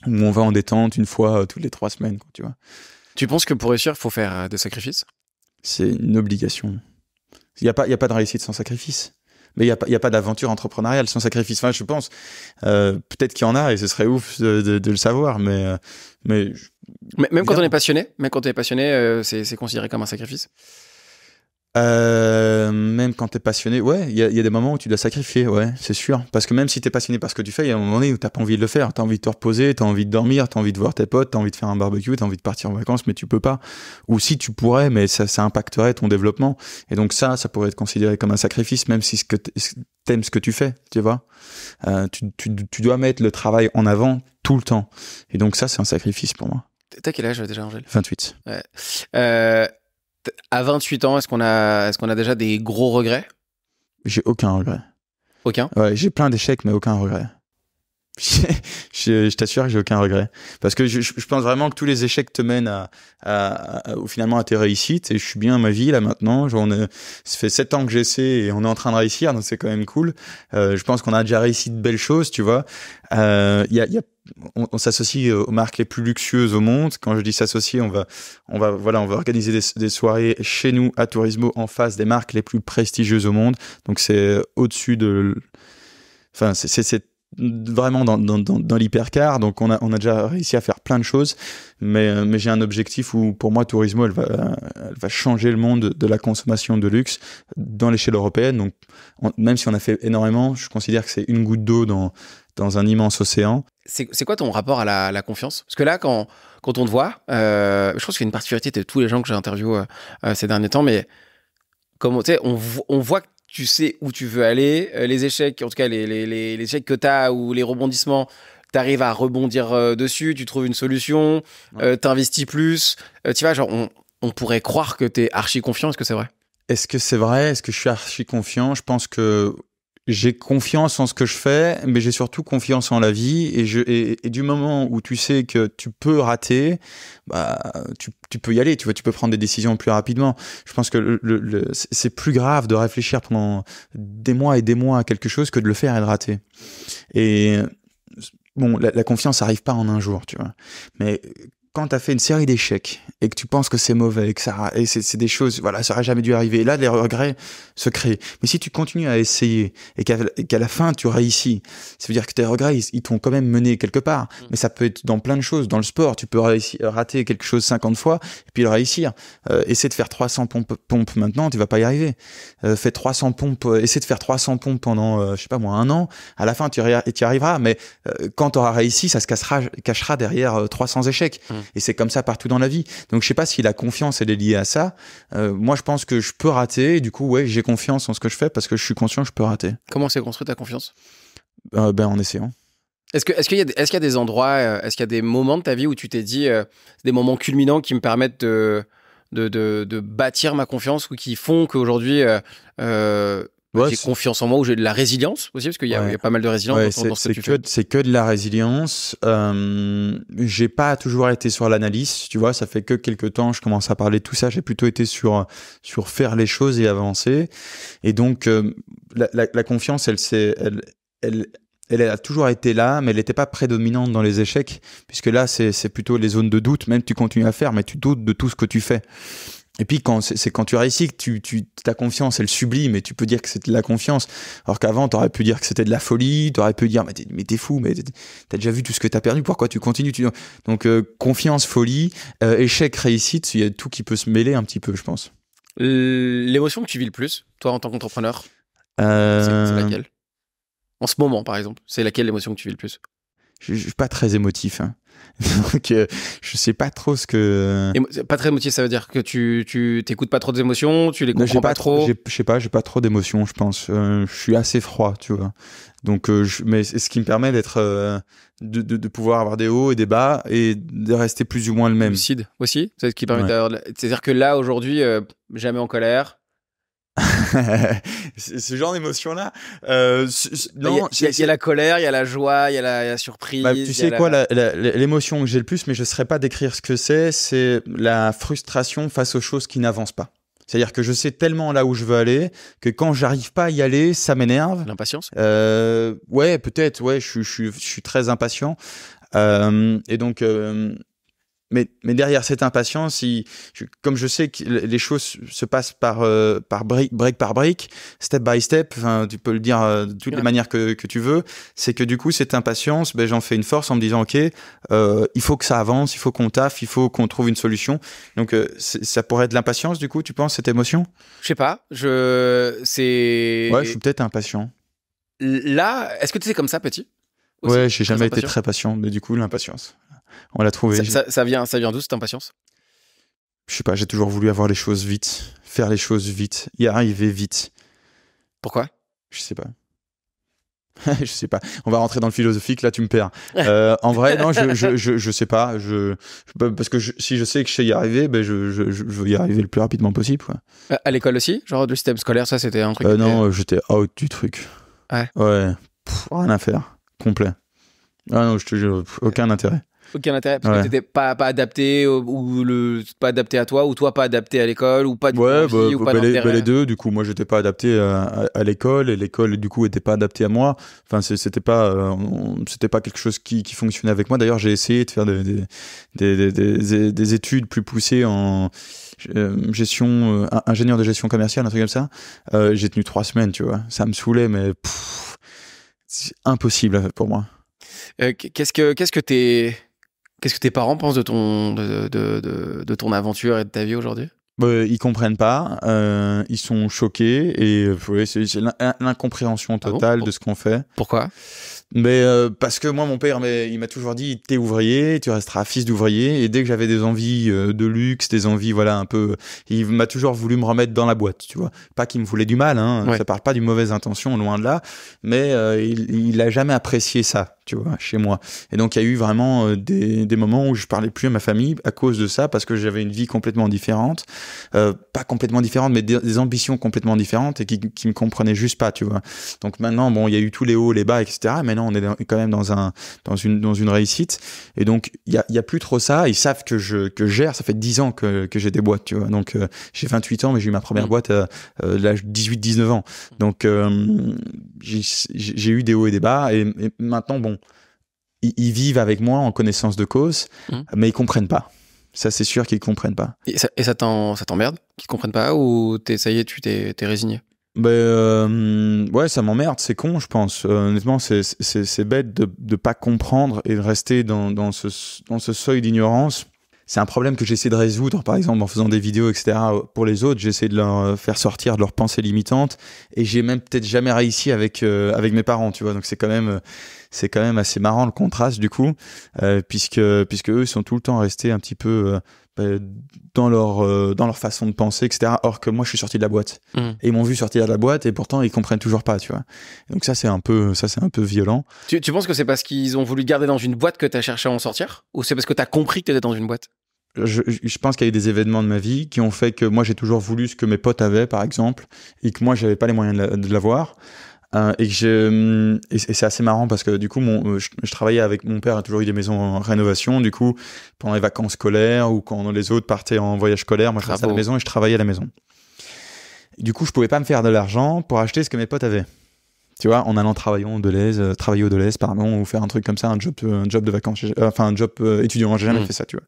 où on va en détente une fois euh, toutes les trois semaines, quoi, tu vois. Tu penses que pour réussir, il faut faire des sacrifices? C'est une obligation. Il n'y a, pas, a pas de réussite sans sacrifice. Mais il n'y a pas, a pas d'aventure entrepreneuriale sans sacrifice. Enfin, je pense. Euh, peut-être qu'il y en a et ce serait ouf de, le savoir, mais. Euh, mais, même quand on est passionné, même quand on est passionné, euh, c'est considéré comme un sacrifice. Euh, même quand t'es passionné, ouais, il y a, y a, des moments où tu dois sacrifier, ouais, c'est sûr. Parce que même si t'es passionné par ce que tu fais, il y a un moment donné où t'as pas envie de le faire. T'as envie de te reposer, t'as envie de dormir, t'as envie de voir tes potes, t'as envie de faire un barbecue, t'as envie de partir en vacances, mais tu peux pas. Ou si tu pourrais, mais ça, ça impacterait ton développement. Et donc ça, ça pourrait être considéré comme un sacrifice, même si ce que t'aimes ce que tu fais, tu vois. Euh, tu, tu, tu dois mettre le travail en avant tout le temps. Et donc ça, c'est un sacrifice pour moi. T'as quel âge déjà, Angèle? 28. Ouais. Euh, à 28 ans, est-ce qu'on a, qu'on a déjà des gros regrets? J'ai aucun regret. Aucun? Ouais, j'ai plein d'échecs, mais aucun regret. Je, je t'assure que j'ai aucun regret. Parce que je, je, pense vraiment que tous les échecs te mènent à, à, finalement à tes réussites. Et je suis bien à ma vie là maintenant. On ça fait sept ans que j'essaie et on est en train de réussir, donc c'est quand même cool. Euh, je pense qu'on a déjà réussi de belles choses, tu vois. Euh, y a, y a, on, s'associe aux marques les plus luxueuses au monde. Quand je dis s'associer, on va, on va, voilà, on va organiser des, soirées chez nous à Tourismo en face des marques les plus prestigieuses au monde. Donc c'est au-dessus de, enfin c'est vraiment dans, dans, dans, l'hypercar. Donc on a, on a déjà réussi à faire plein de choses, mais, euh, mais j'ai un objectif où pour moi Tourismo elle va, va changer le monde de la consommation de luxe dans l'échelle européenne. Donc même si on a fait énormément, je considère que c'est une goutte d'eau dans, dans un immense océan. C'est quoi ton rapport à la, la confiance? Parce que là, quand, quand on te voit, euh, je pense qu'il y a une particularité de tous les gens que j'ai interviewés euh, ces derniers temps, mais comme on, on voit que tu sais où tu veux aller. Euh, les échecs, en tout cas les, les, les, échecs que tu as ou les rebondissements, tu arrives à rebondir euh, dessus, tu trouves une solution, euh, tu investis plus. tu vois, genre, on, on pourrait croire que tu es archi confiant. Est-ce que c'est vrai? Est-ce que c'est vrai? Est-ce que je suis archi confiant? Je pense que j'ai confiance en ce que je fais, mais j'ai surtout confiance en la vie. Et, du moment où tu sais que tu peux rater, bah, tu, peux y aller. Tu vois, tu peux prendre des décisions plus rapidement. Je pense que c'est plus grave de réfléchir pendant des mois et des mois à quelque chose que de le faire et de rater. Et bon, la, la confiance n'arrive pas en un jour, tu vois. Mais quand tu as fait une série d'échecs et que tu penses que c'est mauvais et que ça et c'est des choses voilà ça aurait jamais dû arriver. Et là les regrets se créent. Mais si tu continues à essayer et qu'à la fin tu réussis ça veut dire que tes regrets ils, t'ont quand même mené quelque part. Mm. mais ça peut être dans plein de choses. Dans le sport tu peux réussir, rater quelque chose 50 fois et puis le réussir. Euh, essaie de faire 300 pompes, pompes maintenant tu vas pas y arriver. Euh, fais 300 pompes euh, essaie de faire 300 pompes pendant euh, je sais pas moi un an. À la fin tu y arriveras. Mais euh, quand tu auras réussi ça se cassera, cachera derrière 300 échecs. Mm. Et c'est comme ça partout dans la vie. Donc je sais pas si la confiance elle est liée à ça. Euh, moi je pense que je peux rater. Et du coup ouais j'ai confiance en ce que je fais parce que je suis conscient que je peux rater. Comment s'est construite ta confiance? Euh, Ben en essayant. Est-ce qu'il est qu'il y, est y, a des endroits, euh, est-ce qu'il y a des moments de ta vie où tu t'es dit, euh, des moments culminants qui me permettent de, de, de, de, bâtir ma confiance ou qui font qu'aujourd'hui, euh, j'ai confiance en moi ou j'ai de la résilience aussi parce qu'il y, a pas mal de résilience dans, ce que C'est que de la résilience. Euh, j'ai pas toujours été sur l'analyse, tu vois. Ça fait que quelques temps, je commence à parler de tout ça. J'ai plutôt été sur sur faire les choses et avancer. Et donc euh, la, la, la, confiance, elle, elle, elle, elle a toujours été là, mais elle n'était pas prédominante dans les échecs, puisque là, c'est plutôt les zones de doute. Même tu continues à faire, mais tu doutes de tout ce que tu fais. Et puis quand c'est quand tu réussis que tu, tu ta confiance elle sublime et tu peux dire que c'est de la confiance. Alors qu'avant tu aurais pu dire que c'était de la folie tu aurais pu dire mais t'es mais t'es fou mais t'as déjà vu tout ce que t'as perdu pourquoi tu continues tu... donc euh, confiance folie euh, échec réussite il y a tout qui peut se mêler un petit peu je pense. L'émotion que tu vis le plus toi en tant qu'entrepreneur euh... c'est laquelle? En ce moment par exemple c'est laquelle l'émotion que tu vis le plus? je, je suis pas très émotif hein. Donc, euh, je sais pas trop ce que. pas très émotif, ça veut dire que tu tu t'écoutes pas trop d'émotions, tu les comprends pas, trop. Je sais pas, j'ai pas trop d'émotions, je pense. Euh, je suis assez froid, tu vois. Donc, euh, je, mais ce qui me permet d'être, de, de, de, pouvoir avoir des hauts et des bas et de rester plus ou moins le même. Lucide aussi, c'est ce qui permet d'avoir. C'est-à-dire que là aujourd'hui, jamais en colère, ce genre d'émotion-là. Euh, non, il y, a, la colère, il y a la joie, il y, a la, surprise. Bah, tu sais quoi, l'émotion que j'ai le plus, mais je ne saurais pas décrire ce que c'est, c'est la frustration face aux choses qui n'avancent pas. C'est-à-dire que je sais tellement là où je veux aller que quand j'arrive pas à y aller, ça m'énerve. L'impatience. Euh, ouais, peut-être. Ouais, je, je, je, suis très impatient. Euh, et donc, euh, mais, mais derrière cette impatience, il, comme je sais que les choses se passent par, euh, par break, break, par break, step by step, tu peux le dire euh, de toutes les manières que, que tu veux, c'est que du coup, cette impatience, ben, j'en fais une force en me disant, OK, euh, il faut que ça avance, il faut qu'on taffe, il faut qu'on trouve une solution. Donc, ça pourrait être l'impatience, du coup, tu penses, cette émotion? Je sais pas, je. C'est. Ouais, je suis peut-être impatient. Là, est-ce que tu es comme ça, petit? Ouais, j'ai jamais été très patient, mais du coup, l'impatience. On l'a trouvé. Ça, vient, ça vient d'où cette impatience? Je sais pas, j'ai toujours voulu avoir les choses vite, faire les choses vite, y arriver vite. Pourquoi? Je sais pas. je sais pas. On va rentrer dans le philosophique, là tu me perds. Euh, en vrai, non, je, je, je, je, sais pas. Je, parce que si je sais que je sais y arriver, ben je, je, veux y arriver le plus rapidement possible. Quoi. À l'école aussi? Genre du système scolaire, ça c'était un truc euh, Non, j'étais out du truc. Ouais. Ouais. rien à faire. Complet. Ah non, je te jure, aucun intérêt. Aucun intérêt parce que t'étais pas, pas adapté ou, le pas adapté à toi ou toi pas adapté à l'école ou pas du ouais, bah, ou bah, pas les, bah, les, deux du coup moi j'étais pas adapté à, à, l'école et l'école du coup était pas adapté à moi. Enfin c'était pas euh, c'était pas quelque chose qui, qui fonctionnait avec moi. D'ailleurs j'ai essayé de faire des des, des, des, études plus poussées en euh, gestion euh, ingénieur de gestion commerciale un truc comme ça. J'ai tenu trois semaines tu vois. Ça me saoulait mais c'est impossible pour moi. Qu'est-ce que qu'est-ce que t'es Qu'est-ce que tes parents pensent de ton, de, de, de, ton aventure et de ta vie aujourd'hui? Bah, ils comprennent pas, euh, ils sont choqués et euh, c'est l'incompréhension ah totale de ce qu'on fait. Pourquoi? Mais euh, parce que moi, mon père, mais, il m'a toujours dit, t'es ouvrier, tu resteras fils d'ouvrier. Et dès que j'avais des envies euh, de luxe, des envies, voilà, un peu, il m'a toujours voulu me remettre dans la boîte, tu vois. Pas qu'il me voulait du mal, hein. Ça parle pas d'une mauvaise intention, loin de là. Mais euh, il, il a jamais apprécié ça, tu vois, chez moi. Et donc, il y a eu vraiment des, des moments où je parlais plus à ma famille à cause de ça, parce que j'avais une vie complètement différente, pas complètement différente, mais des, ambitions complètement différentes et qui, qui me comprenaient juste pas, tu vois. Donc maintenant, bon, il y a eu tous les hauts, les bas, etc. Maintenant, on est quand même dans un dans une dans une réussite. Et donc il y a, plus trop ça. Ils savent que je que gère. Ça fait 10 ans que, que j'ai des boîtes tu vois. Donc euh, j'ai 28 ans mais j'ai eu ma première mm. boîte à euh, l'âge 18 19 ans. Donc euh, j'ai eu des hauts et des bas. Et, maintenant bon ils, vivent avec moi en connaissance de cause mm. mais ils comprennent pas. Ça, c'est sûr qu'ils comprennent pas. Et ça, et ça t'emmerde? Qu'ils comprennent pas ou ça y est, tu t'es résigné? Ben euh, ouais, ça m'emmerde, c'est con, je pense. Euh, honnêtement, c'est bête de ne pas comprendre et de rester dans, dans, ce, dans ce seuil d'ignorance. C'est un problème que j'essaie de résoudre, par exemple, en faisant des vidéos, etc. Pour les autres, j'essaie de leur faire sortir de leurs pensées limitantes. Et j'ai même peut-être jamais réussi avec euh, avec mes parents, tu vois. Donc c'est quand même quand même assez marrant le contraste du coup, euh, puisque puisque eux sont tout le temps restés un petit peu dans leur euh, dans leur façon de penser etc or que moi je suis sorti de la boîte. Mmh. et ils m'ont vu sortir de la boîte et pourtant ils comprennent toujours pas tu vois. Donc ça c'est un peu ça c'est un peu violent. Tu, tu penses que c'est parce qu'ils ont voulu garder dans une boîte que tu as cherché à en sortir? Ou c'est parce que tu as compris que tu étais dans une boîte? Je, je, pense qu'il y a eu des événements de ma vie qui ont fait que moi j'ai toujours voulu ce que mes potes avaient par exemple et que moi j'avais pas les moyens de l'avoir euh, et que et c'est assez marrant parce que du coup mon je, travaillais avec mon père a toujours eu des maisons en rénovation. Du coup pendant les vacances scolaires ou quand les autres partaient en voyage scolaire moi je restais à la maison et je travaillais à la maison. Du coup je pouvais pas me faire de l'argent pour acheter ce que mes potes avaient tu vois, en allant travailler au Deleuze, euh, travailler au Deleuze, pardon, ou faire un truc comme ça, un job, euh, un job de vacances, euh, enfin un job étudiant. J'ai jamais mm. fait ça, tu vois.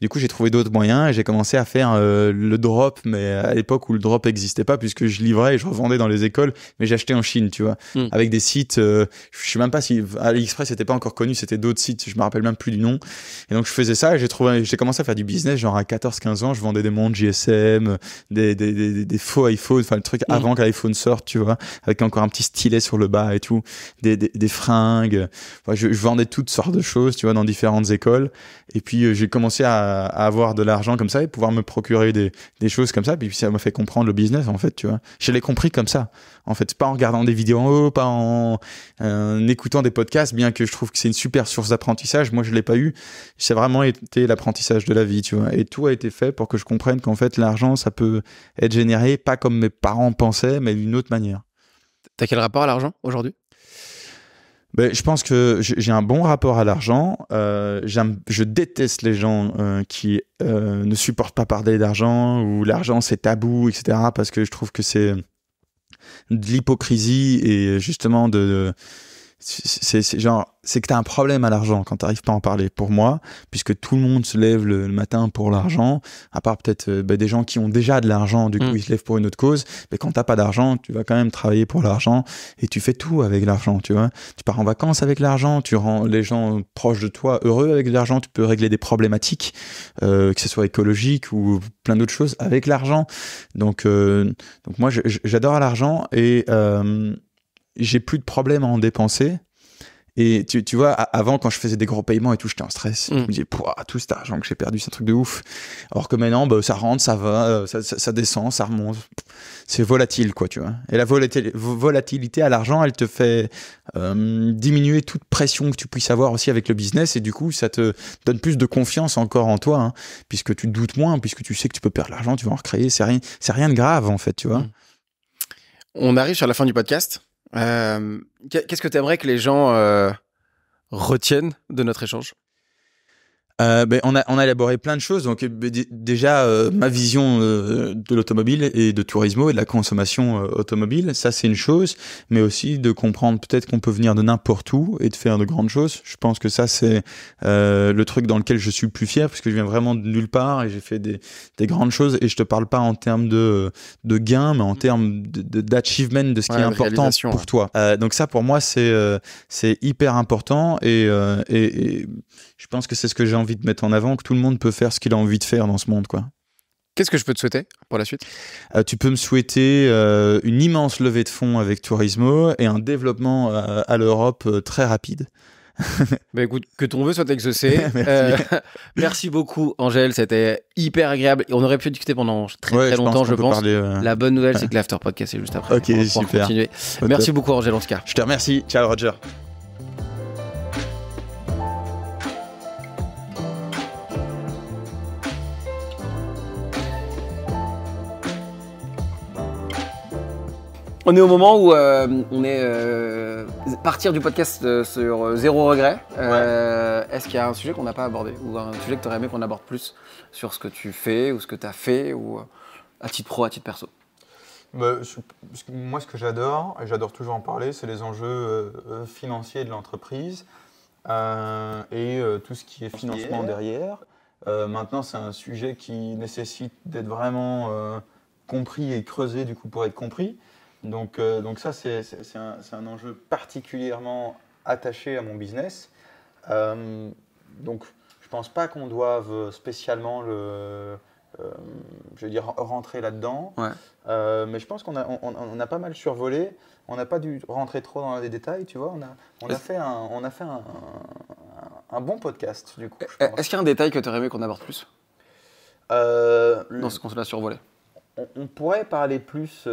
Du coup, j'ai trouvé d'autres moyens et j'ai commencé à faire le drop, mais à l'époque où le drop existait pas, puisque je livrais et je revendais dans les écoles, mais j'achetais en Chine, tu vois, mm. avec des sites. je sais même pas si AliExpress c'était pas encore connu, c'était d'autres sites, je me rappelle même plus du nom. Et donc je faisais ça et j'ai trouvé, j'ai commencé à faire du business, genre à 14-15 ans, je vendais des montres GSM, des, des, des, des faux iPhones, enfin le truc mm. avant que l'iPhone sorte, tu vois, avec encore un petit stylet sur le bas et tout, des, des, fringues. je, vendais toutes sortes de choses, tu vois, dans différentes écoles. Et puis euh, j'ai commencé à, à, avoir de l'argent comme ça et pouvoir me procurer des, des choses comme ça. Puis ça m'a fait comprendre le business en fait, tu vois. Je l'ai compris comme ça. En fait, pas en regardant des vidéos en haut, pas en, en écoutant des podcasts, bien que je trouve que c'est une super source d'apprentissage. Moi, je l'ai pas eu. C'est vraiment été l'apprentissage de la vie, tu vois. Et tout a été fait pour que je comprenne qu'en fait, l'argent, ça peut être généré pas comme mes parents pensaient, mais d'une autre manière. T'as quel rapport à l'argent aujourd'hui? Ben, je pense que j'ai un bon rapport à l'argent. Euh, je déteste les gens euh, qui euh, ne supportent pas parler d'argent ou l'argent c'est tabou, etc. Parce que je trouve que c'est de l'hypocrisie et justement de, c'est genre c'est que tu as un problème à l'argent quand tu n'arrives pas à en parler. Pour moi puisque tout le monde se lève le, matin pour l'argent à part peut-être euh, bah, des gens qui ont déjà de l'argent du coup mm. ils se lèvent pour une autre cause mais quand t'as pas d'argent tu vas quand même travailler pour l'argent et tu fais tout avec l'argent tu vois. Tu pars en vacances avec l'argent tu rends les gens proches de toi heureux avec l'argent tu peux régler des problématiques euh, que ce soit écologique ou plein d'autres choses avec l'argent. Donc euh, donc moi j'adore l'argent et euh, j'ai plus de problème à en dépenser. Et tu, tu, vois, avant, quand je faisais des gros paiements et tout, j'étais en stress. Je mm. me disais, tout cet argent que j'ai perdu, c'est un truc de ouf. Alors que maintenant, bah, ça rentre, ça va, euh, ça, ça, descend, ça remonte. C'est volatile, quoi, tu vois. Et la volatilité à l'argent, elle te fait euh, diminuer toute pression que tu puisses avoir aussi avec le business. Et du coup, ça te donne plus de confiance encore en toi, hein, puisque tu te doutes moins, puisque tu sais que tu peux perdre l'argent, tu vas en recréer. C'est rien, rien de grave, en fait, tu vois. Mm. On arrive sur la fin du podcast. Euh, qu'est-ce que tu aimerais que les gens euh, retiennent de notre échange? Euh, ben, on, a, on a élaboré plein de choses. Donc ben, déjà euh, ma vision euh, de l'automobile et de Turismo et de la consommation automobile, ça c'est une chose, mais aussi de comprendre peut-être qu'on peut venir de n'importe où et de faire de grandes choses. Je pense que ça c'est le truc dans lequel je suis le plus fier parce que je viens vraiment de nulle part et j'ai fait des, des, grandes choses et je te parle pas en termes de, de gains, mais en termes d'achievement de, de, ce qui est important pour toi. donc ça pour moi c'est c'est hyper important et, et, et je pense que c'est ce que j'ai envie de mettre en avant, que tout le monde peut faire ce qu'il a envie de faire dans ce monde, quoi. Qu'est-ce que je peux te souhaiter pour la suite? Euh, Tu peux me souhaiter euh, une immense levée de fonds avec Turismo et un développement euh, à l'Europe très rapide. bah écoute, que ton vœu soit exaucé. merci. merci. beaucoup, Angèle. C'était hyper agréable. On aurait pu discuter pendant très très longtemps, je pense. La bonne nouvelle, c'est que l'after podcast est juste après. Ok, super. Continuer. Merci beaucoup, Angèle, en tout cas. Je te remercie. Ciao, Roger. On est au moment où euh, on est euh, partir du podcast euh, sur zéro regret. Est-ce qu'il y a un sujet qu'on n'a pas abordé? Ou un sujet que tu aurais aimé qu'on aborde plus sur ce que tu fais ou ce que tu as fait ou à titre pro, à titre perso? Bah, Moi, ce que j'adore, et j'adore toujours en parler, c'est les enjeux financiers de l'entreprise et tout ce qui est financement derrière. maintenant, c'est un sujet qui nécessite d'être vraiment compris et creusé du coup pour être compris. Donc, euh, donc ça, c'est un, un, enjeu particulièrement attaché à mon business. Euh, donc, je pense pas qu'on doive spécialement le, euh, je veux dire, rentrer là-dedans. mais je pense qu'on a, on, a pas mal survolé. On n'a pas dû rentrer trop dans les détails, tu vois. On a, on a fait, un, on a fait un, un, bon podcast, du coup. Est-ce qu'il y a un détail que tu aurais aimé qu'on aborde plus? Dans ce qu'on a survolé on, pourrait parler plus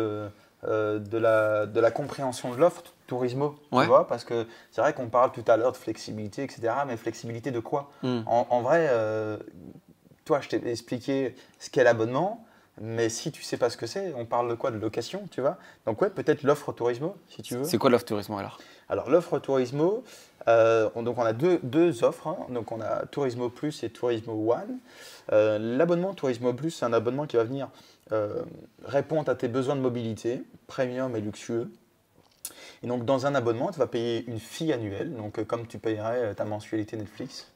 euh, de, la, de la compréhension de l'offre Tourismo, tu vois, parce que c'est vrai qu'on parle tout à l'heure de flexibilité, etc., mais flexibilité de quoi hmm. en, vrai, euh, toi, je t'ai expliqué ce qu'est l'abonnement, mais si tu sais pas ce que c'est, on parle de quoi De location, tu vois? Donc ouais, peut-être l'offre Tourismo, si tu veux. C'est quoi l'offre Tourismo alors? Alors l'offre Tourismo, euh, on, donc on a deux, deux offres, hein. donc on a Tourismo Plus et Tourismo One. L'abonnement Tourismo Plus, c'est un abonnement qui va venir euh, répondre à tes besoins de mobilité, premium et luxueux. Et donc dans un abonnement, tu vas payer une fee annuelle, donc euh, comme tu payerais euh, ta mensualité Netflix.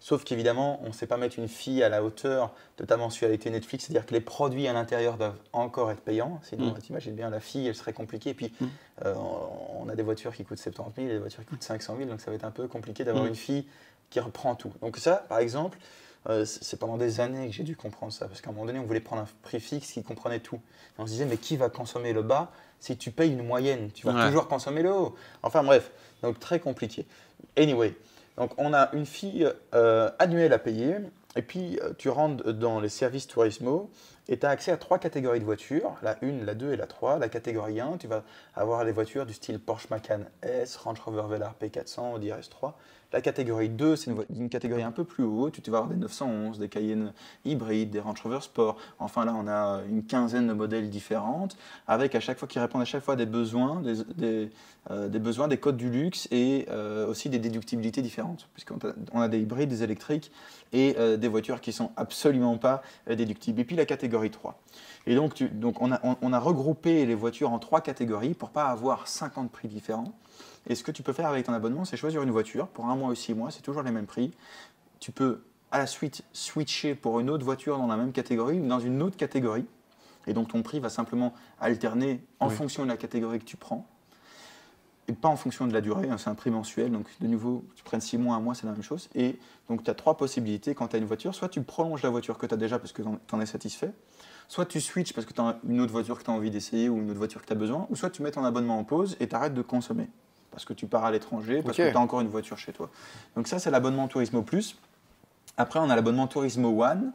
Sauf qu'évidemment, on ne sait pas mettre une fee à la hauteur de ta mensualité Netflix, c'est-à-dire que les produits à l'intérieur doivent encore être payants. Sinon, mm. tu imagines bien, la fee, elle serait compliquée. Et puis, mm. on a des voitures qui coûtent 70 000 et des voitures qui coûtent 500 000, donc ça va être un peu compliqué d'avoir mm. une fee qui reprend tout. Donc ça, par exemple, euh, c'est pendant des années que j'ai dû comprendre ça, parce qu'à un moment donné, on voulait prendre un prix fixe qui comprenait tout. Et on se disait, mais qui va consommer le bas si tu payes une moyenne? Tu vas toujours consommer le haut. Enfin bref, donc très compliqué. Anyway, donc on a une fille euh, annuelle à payer, et puis euh, tu rentres dans les services Turismo, et tu as accès à trois catégories de voitures, la 1, la 2 et la 3. La catégorie 1, tu vas avoir les voitures du style Porsche Macan S, Range Rover Velar P400, Audi RS3. La catégorie 2, c'est une, catégorie un peu plus haute. Tu vas avoir des 911, des Cayenne hybrides, des Range Rover Sport. Enfin, là, on a une quinzaine de modèles différentes, avec à chaque fois qui répondent à chaque fois des besoins, des, euh, des, besoins, des codes du luxe et euh, aussi des déductibilités différentes, puisqu'on a, des hybrides, des électriques et euh, des voitures qui sont absolument pas déductibles. Et puis la catégorie catégorie 3. Et donc, donc on, a, on, a, regroupé les voitures en trois catégories pour pas avoir 50 prix différents. Et ce que tu peux faire avec ton abonnement, c'est choisir une voiture pour un mois ou six mois, c'est toujours les mêmes prix. Tu peux à la suite switcher pour une autre voiture dans la même catégorie ou dans une autre catégorie. Et donc ton prix va simplement alterner en fonction de la catégorie que tu prends. Et pas en fonction de la durée, hein, c'est un prix mensuel. Donc de nouveau, tu prennes six mois, un mois, c'est la même chose. Et donc tu as trois possibilités quand tu as une voiture. Soit tu prolonges la voiture que tu as déjà parce que tu en, es satisfait. Soit tu switches parce que tu as une autre voiture que tu as envie d'essayer ou une autre voiture que tu as besoin. Ou soit tu mets ton abonnement en pause et tu arrêtes de consommer. Parce que tu pars à l'étranger, parce que tu as encore une voiture chez toi. Donc ça, c'est l'abonnement Turismo Plus. Après, on a l'abonnement Turismo One,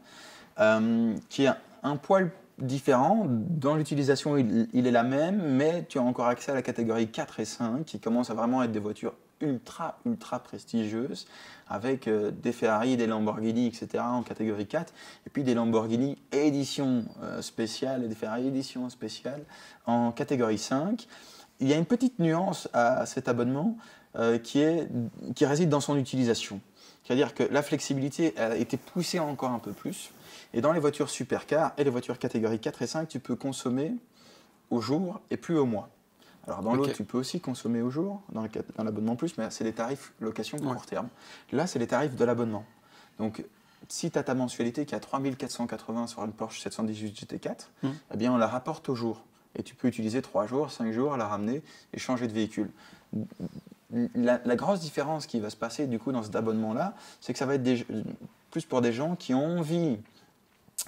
euh, qui est un poil différent. Dans l'utilisation, il, est la même, mais tu as encore accès à la catégorie 4 et 5, qui commence à vraiment être des voitures ultra, ultra prestigieuses, avec euh, des Ferrari, des Lamborghini, etc. en catégorie 4, et puis des Lamborghini édition euh, spéciale et des Ferrari édition spéciale en catégorie 5. Il y a une petite nuance à cet abonnement qui, est, qui réside dans son utilisation. C'est-à-dire que la flexibilité a été poussée encore un peu plus. Et dans les voitures supercars et les voitures catégorie 4 et 5, tu peux consommer au jour et plus au mois. Alors dans l'autre, tu peux aussi consommer au jour, dans l'abonnement plus, mais c'est des tarifs location court terme. Là, c'est les tarifs de l'abonnement. Donc, si tu as ta mensualité qui est à 3480 sur une Porsche 718 GT4, hum. eh bien, on la rapporte au jour. Et tu peux utiliser 3 jours, 5 jours, la ramener et changer de véhicule. La, grosse différence qui va se passer du coup dans cet abonnement-là, c'est que ça va être plus pour des gens qui ont envie,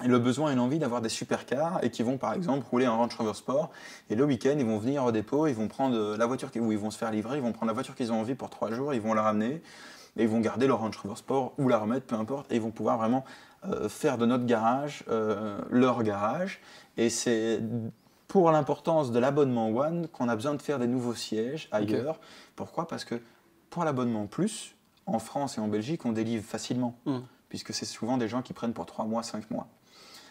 le besoin et l'envie d'avoir des supercars et qui vont par exemple rouler en Range Rover Sport. Et le week-end ils vont venir au dépôt, ils vont prendre la voiture où ils vont se faire livrer, ils vont prendre la voiture qu'ils ont envie pour trois jours, ils vont la ramener et ils vont garder leur Range Rover Sport ou la remettre, peu importe, et ils vont pouvoir vraiment euh, faire de notre garage euh, leur garage. Et c'est pour l'importance de l'abonnement One qu'on a besoin de faire des nouveaux sièges ailleurs. Pourquoi? Parce que pour l'abonnement Plus, en France et en Belgique, on délivre facilement, hmm. puisque c'est souvent des gens qui prennent pour 3 mois, 5 mois.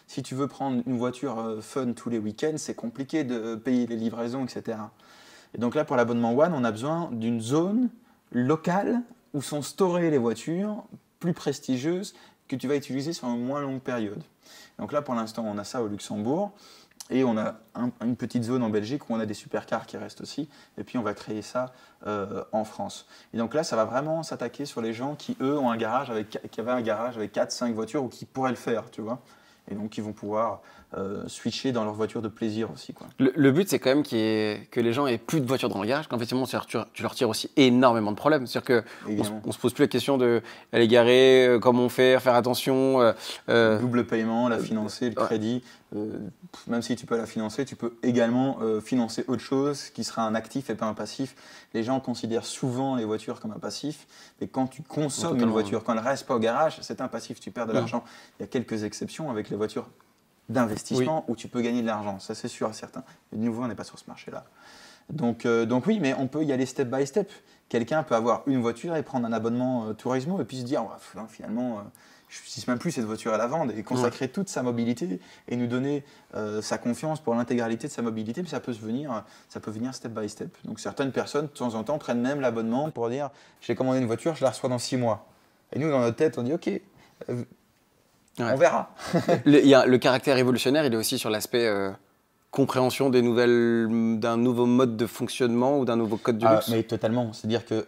Si tu veux prendre une voiture euh, fun tous les week-ends, c'est compliqué de payer les livraisons, etc. Et donc là, pour l'abonnement One, on a besoin d'une zone locale où sont storées les voitures plus prestigieuses que tu vas utiliser sur une moins longue période. Donc là, pour l'instant, on a ça au Luxembourg. Et on a une petite zone en Belgique où on a des supercars qui restent aussi. Et puis on va créer ça euh, en France. Et donc là, ça va vraiment s'attaquer sur les gens qui, eux, ont un garage avec, qui avaient un garage avec 4-5 voitures ou qui pourraient le faire, tu vois. Et donc, ils vont pouvoir euh, switcher dans leur voiture de plaisir aussi. Quoi. Le, but, c'est quand même que les gens aient plus de voitures dans le garage, qu'effectivement, tu, tu, leur tires aussi énormément de problèmes. C'est-à-dire qu'on ne se pose plus la question de aller garer, euh, comment faire, faire attention. Euh, Double paiement, la financer, le crédit. même si tu peux la financer, tu peux également financer autre chose qui sera un actif et pas un passif. Les gens considèrent souvent les voitures comme un passif, mais quand tu consommes une voiture, quand elle ne reste pas au garage, c'est un passif, tu perds de l'argent. Il y a quelques exceptions avec les voitures d'investissement où tu peux gagner de l'argent. Ça, c'est sûr et certain. Et de nouveau, on n'est pas sur ce marché-là. Donc, euh, donc oui, mais on peut y aller step by step. Quelqu'un peut avoir une voiture et prendre un abonnement euh, tourisme et puis se dire, finalement, euh, je n'utilise même plus cette voiture à la vente et consacrer toute sa mobilité et nous donner sa confiance pour l'intégralité de sa mobilité. Puis ça peut, se venir, ça peut venir step by step. Donc certaines personnes, de temps en temps, prennent même l'abonnement pour dire, j'ai commandé une voiture, je la reçois dans six mois. Et nous, dans notre tête, on dit, OK, on verra. le, y a, le caractère révolutionnaire, il est aussi sur l'aspect euh, compréhension des nouvelles, d'un nouveau mode de fonctionnement ou d'un nouveau code du ah, luxe. Mais totalement. C'est-à-dire que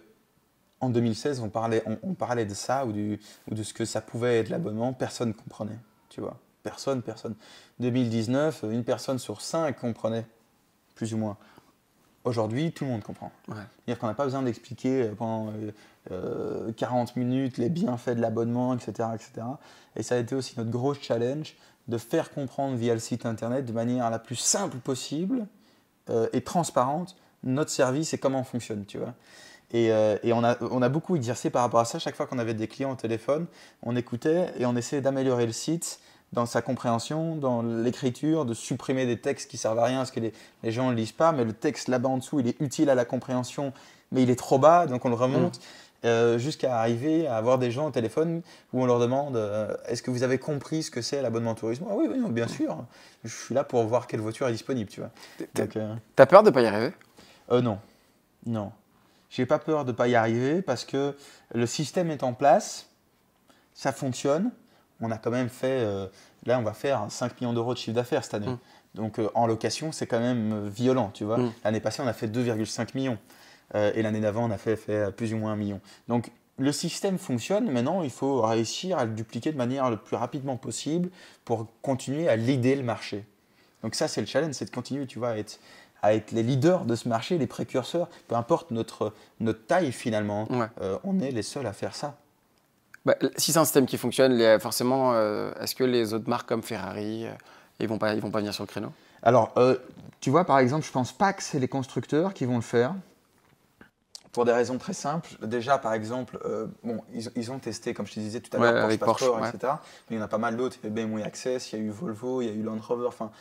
en 2016, on parlait, on, parlait de ça ou, du, ou, de ce que ça pouvait être l'abonnement. Personne ne comprenait. Tu vois. Personne, personne. 2019, une personne sur cinq comprenait, plus ou moins. Aujourd'hui, tout le monde comprend. C'est-à-dire qu'on n'a pas besoin d'expliquer euh, pendant 40 euh, minutes les bienfaits de l'abonnement, etc., etc. Et ça a été aussi notre gros challenge de faire comprendre via le site internet de manière la plus simple possible euh, et transparente notre service et comment on fonctionne, tu vois. Et, et on, a, on, a, beaucoup exercé par rapport à ça. Chaque fois qu'on avait des clients au téléphone, on écoutait et on essayait d'améliorer le site dans sa compréhension, dans l'écriture, de supprimer des textes qui servent à rien parce que les, les gens ne lisent pas, mais le texte là-bas en dessous, il est utile à la compréhension, mais il est trop bas, donc on le remonte. Mmh. Euh, jusqu'à arriver à avoir des gens au téléphone où on leur demande euh, est-ce que vous avez compris ce que c'est l'abonnement tourisme? Ah oui, oui, bien sûr. Je suis là pour voir quelle voiture est disponible, tu vois. Euh, t'as peur de pas y arriver? Non, non. J'ai pas peur de pas y arriver parce que le système est en place, ça fonctionne on a quand même fait Là, on va faire 5 millions d'euros de chiffre d'affaires cette année. Donc en location, c'est quand même violent, tu vois. L'année passée, on a fait 2,5 millions. Et l'année d'avant, on a fait, fait plus ou moins un million. Donc le système fonctionne, maintenant il faut réussir à le dupliquer de manière le plus rapidement possible pour continuer à leader le marché. Donc ça c'est le challenge, c'est de continuer tu vois, à, être, à être les leaders de ce marché, les précurseurs, peu importe notre, notre taille finalement, euh, on est les seuls à faire ça. Bah, si c'est un système qui fonctionne, forcément, euh, est-ce que les autres marques comme Ferrari, euh, ils vont pas, ils vont pas venir sur le créneau? Alors, tu vois, par exemple, je pense pas que c'est les constructeurs qui vont le faire pour des raisons très simples. Déjà, par exemple, euh, bon, ils, ont testé, comme je te disais tout à l'heure, Porsche Passport, etc. Mais il y en a pas mal d'autres. Il y a BMW Access, il y a eu Volvo, il y a eu Land Rover. Enfin,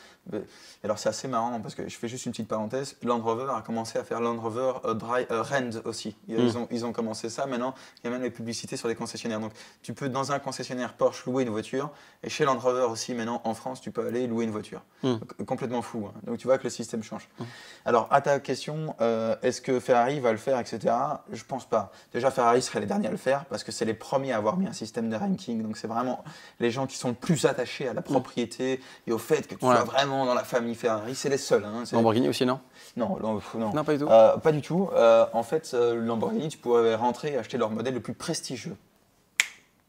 alors c'est assez marrant parce que je fais juste une petite parenthèse. Land Rover a commencé à faire Land Rover euh, Dry, euh, Rend aussi. Ils, hmm. ont, ils ont commencé ça. Maintenant, il y a même les publicités sur les concessionnaires. Donc, tu peux dans un concessionnaire Porsche louer une voiture et chez Land Rover aussi, maintenant en France, tu peux aller louer une voiture. Hmm. complètement fou. Hein. Donc, tu vois que le système change. Hmm. Alors, à ta question, est-ce que Ferrari va le faire, etc. Je pense pas. Déjà, Ferrari serait les derniers à le faire parce que c'est les premiers à avoir mis un système de ranking. Donc, c'est vraiment les gens qui sont le plus attachés à la propriété et au fait que tu sois vraiment dans la famille Ferrari. C'est les seuls. Hein. Lamborghini aussi, non? Non, non, non. pas du tout. Euh, pas du tout. Euh, en fait, euh, Lamborghini, tu pourrais rentrer et acheter leur modèle le plus prestigieux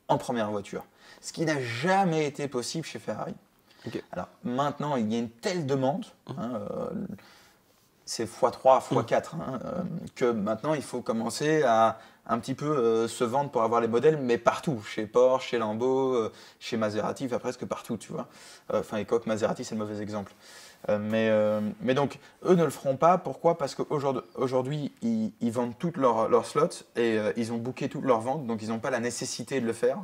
en première voiture. Ce qui n'a jamais été possible chez Ferrari. Alors maintenant, il y a une telle demande. Mmh. Hein, c'est x3, x4, hein, euh, que maintenant il faut commencer à un petit peu euh, se vendre pour avoir les modèles, mais partout, chez Porsche, chez Lambo, euh, chez Maserati, enfin presque partout, tu vois. Enfin, et Maserati, c'est le mauvais exemple. mais, mais donc, eux ne le feront pas. Pourquoi? Parce qu'aujourd'hui, ils, ils, vendent toutes leurs leur slots et ils ont booké toutes leurs ventes, donc ils n'ont pas la nécessité de le faire.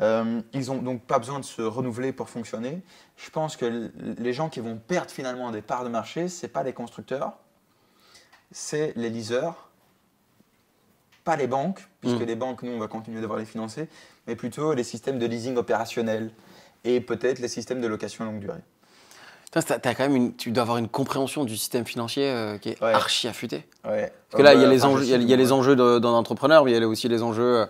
Euh, ils n'ont donc pas besoin de se renouveler pour fonctionner. Je pense que les gens qui vont perdre finalement des parts de marché, ce n'est pas les constructeurs, c'est les leasers, pas les banques, puisque mmh. les banques, nous, on va continuer devoir les financer, mais plutôt les systèmes de leasing opérationnel et peut-être les systèmes de location longue durée. As quand même une, tu dois avoir une compréhension du système financier euh, qui est archi affûté. Ouais. Parce que là, il y a les enjeux, il y a, les enjeux d'un entrepreneur, mais il y a aussi les enjeux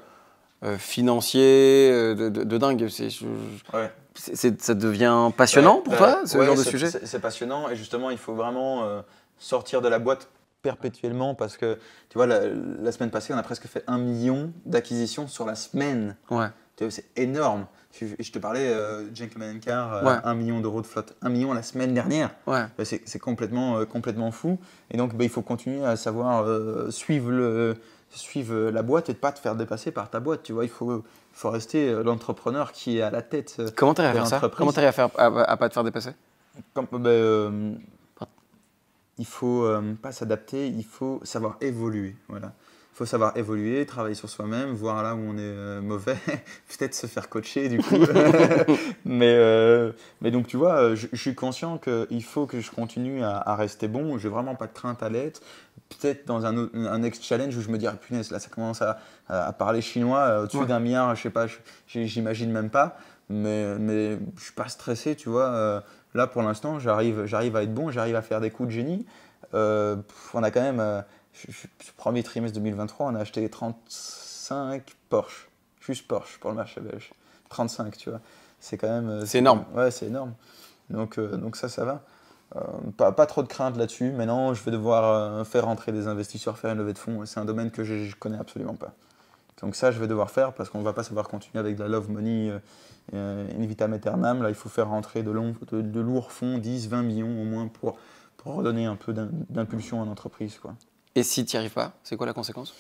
euh, euh, financier euh, de, dingue. C'est, ça devient passionnant pour toi, ce genre de sujet c'est, passionnant et justement, il faut vraiment euh, sortir de la boîte perpétuellement parce que, tu vois, la, semaine passée, on a presque fait un million d'acquisitions sur la semaine. Ouais. c'est énorme. Je, te parlais, euh, Gentleman Car, un million d'euros de flotte, un million la semaine dernière. Ouais. C'est, complètement, complètement fou. Et donc, bah, il faut continuer à savoir suivre le suivre la boîte et de pas te faire dépasser par ta boîte. Tu vois, il faut, faut rester euh, l'entrepreneur qui est à la tête. Euh, Comment tu à faire ça? Comment tu à faire à, pas te faire dépasser? Comme, ben, euh, Il faut pas s'adapter, il faut savoir évoluer. Voilà. Il faut savoir évoluer, travailler sur soi-même, voir là où on est mauvais, peut-être se faire coacher du coup. mais, mais donc tu vois, je, suis conscient qu'il faut que je continue à, à rester bon. J'ai vraiment pas de crainte à l'être peut-être dans un, un next challenge où je me dis, ah, punaise, là ça commence à, à parler chinois euh, au-dessus d'un milliard, je sais pas, j'imagine même pas. Mais, mais je suis pas stressé, tu vois. Euh, là pour l'instant, j'arrive, à être bon, j'arrive à faire des coups de génie. Euh, on a quand même, je, premier trimestre 2023, on a acheté 35 Porsche, juste Porsche pour le marché belge. 35, tu vois. C'est quand même. C'est énorme. Ouais, c'est énorme. Donc, donc ça, ça va. Euh, pas, pas, trop de crainte là-dessus. Maintenant, je vais devoir euh, faire rentrer des investisseurs, faire une levée de fonds. C'est un domaine que je, ne connais absolument pas. Donc ça, je vais devoir faire parce qu'on ne va pas savoir continuer avec de la love money euh, in vitam aeternam. Là, il faut faire rentrer de, de, lourds fonds, 10, 20 millions au moins pour, pour redonner un peu d'impulsion à l'entreprise. Et si tu n'y arrives pas, c'est quoi la conséquence?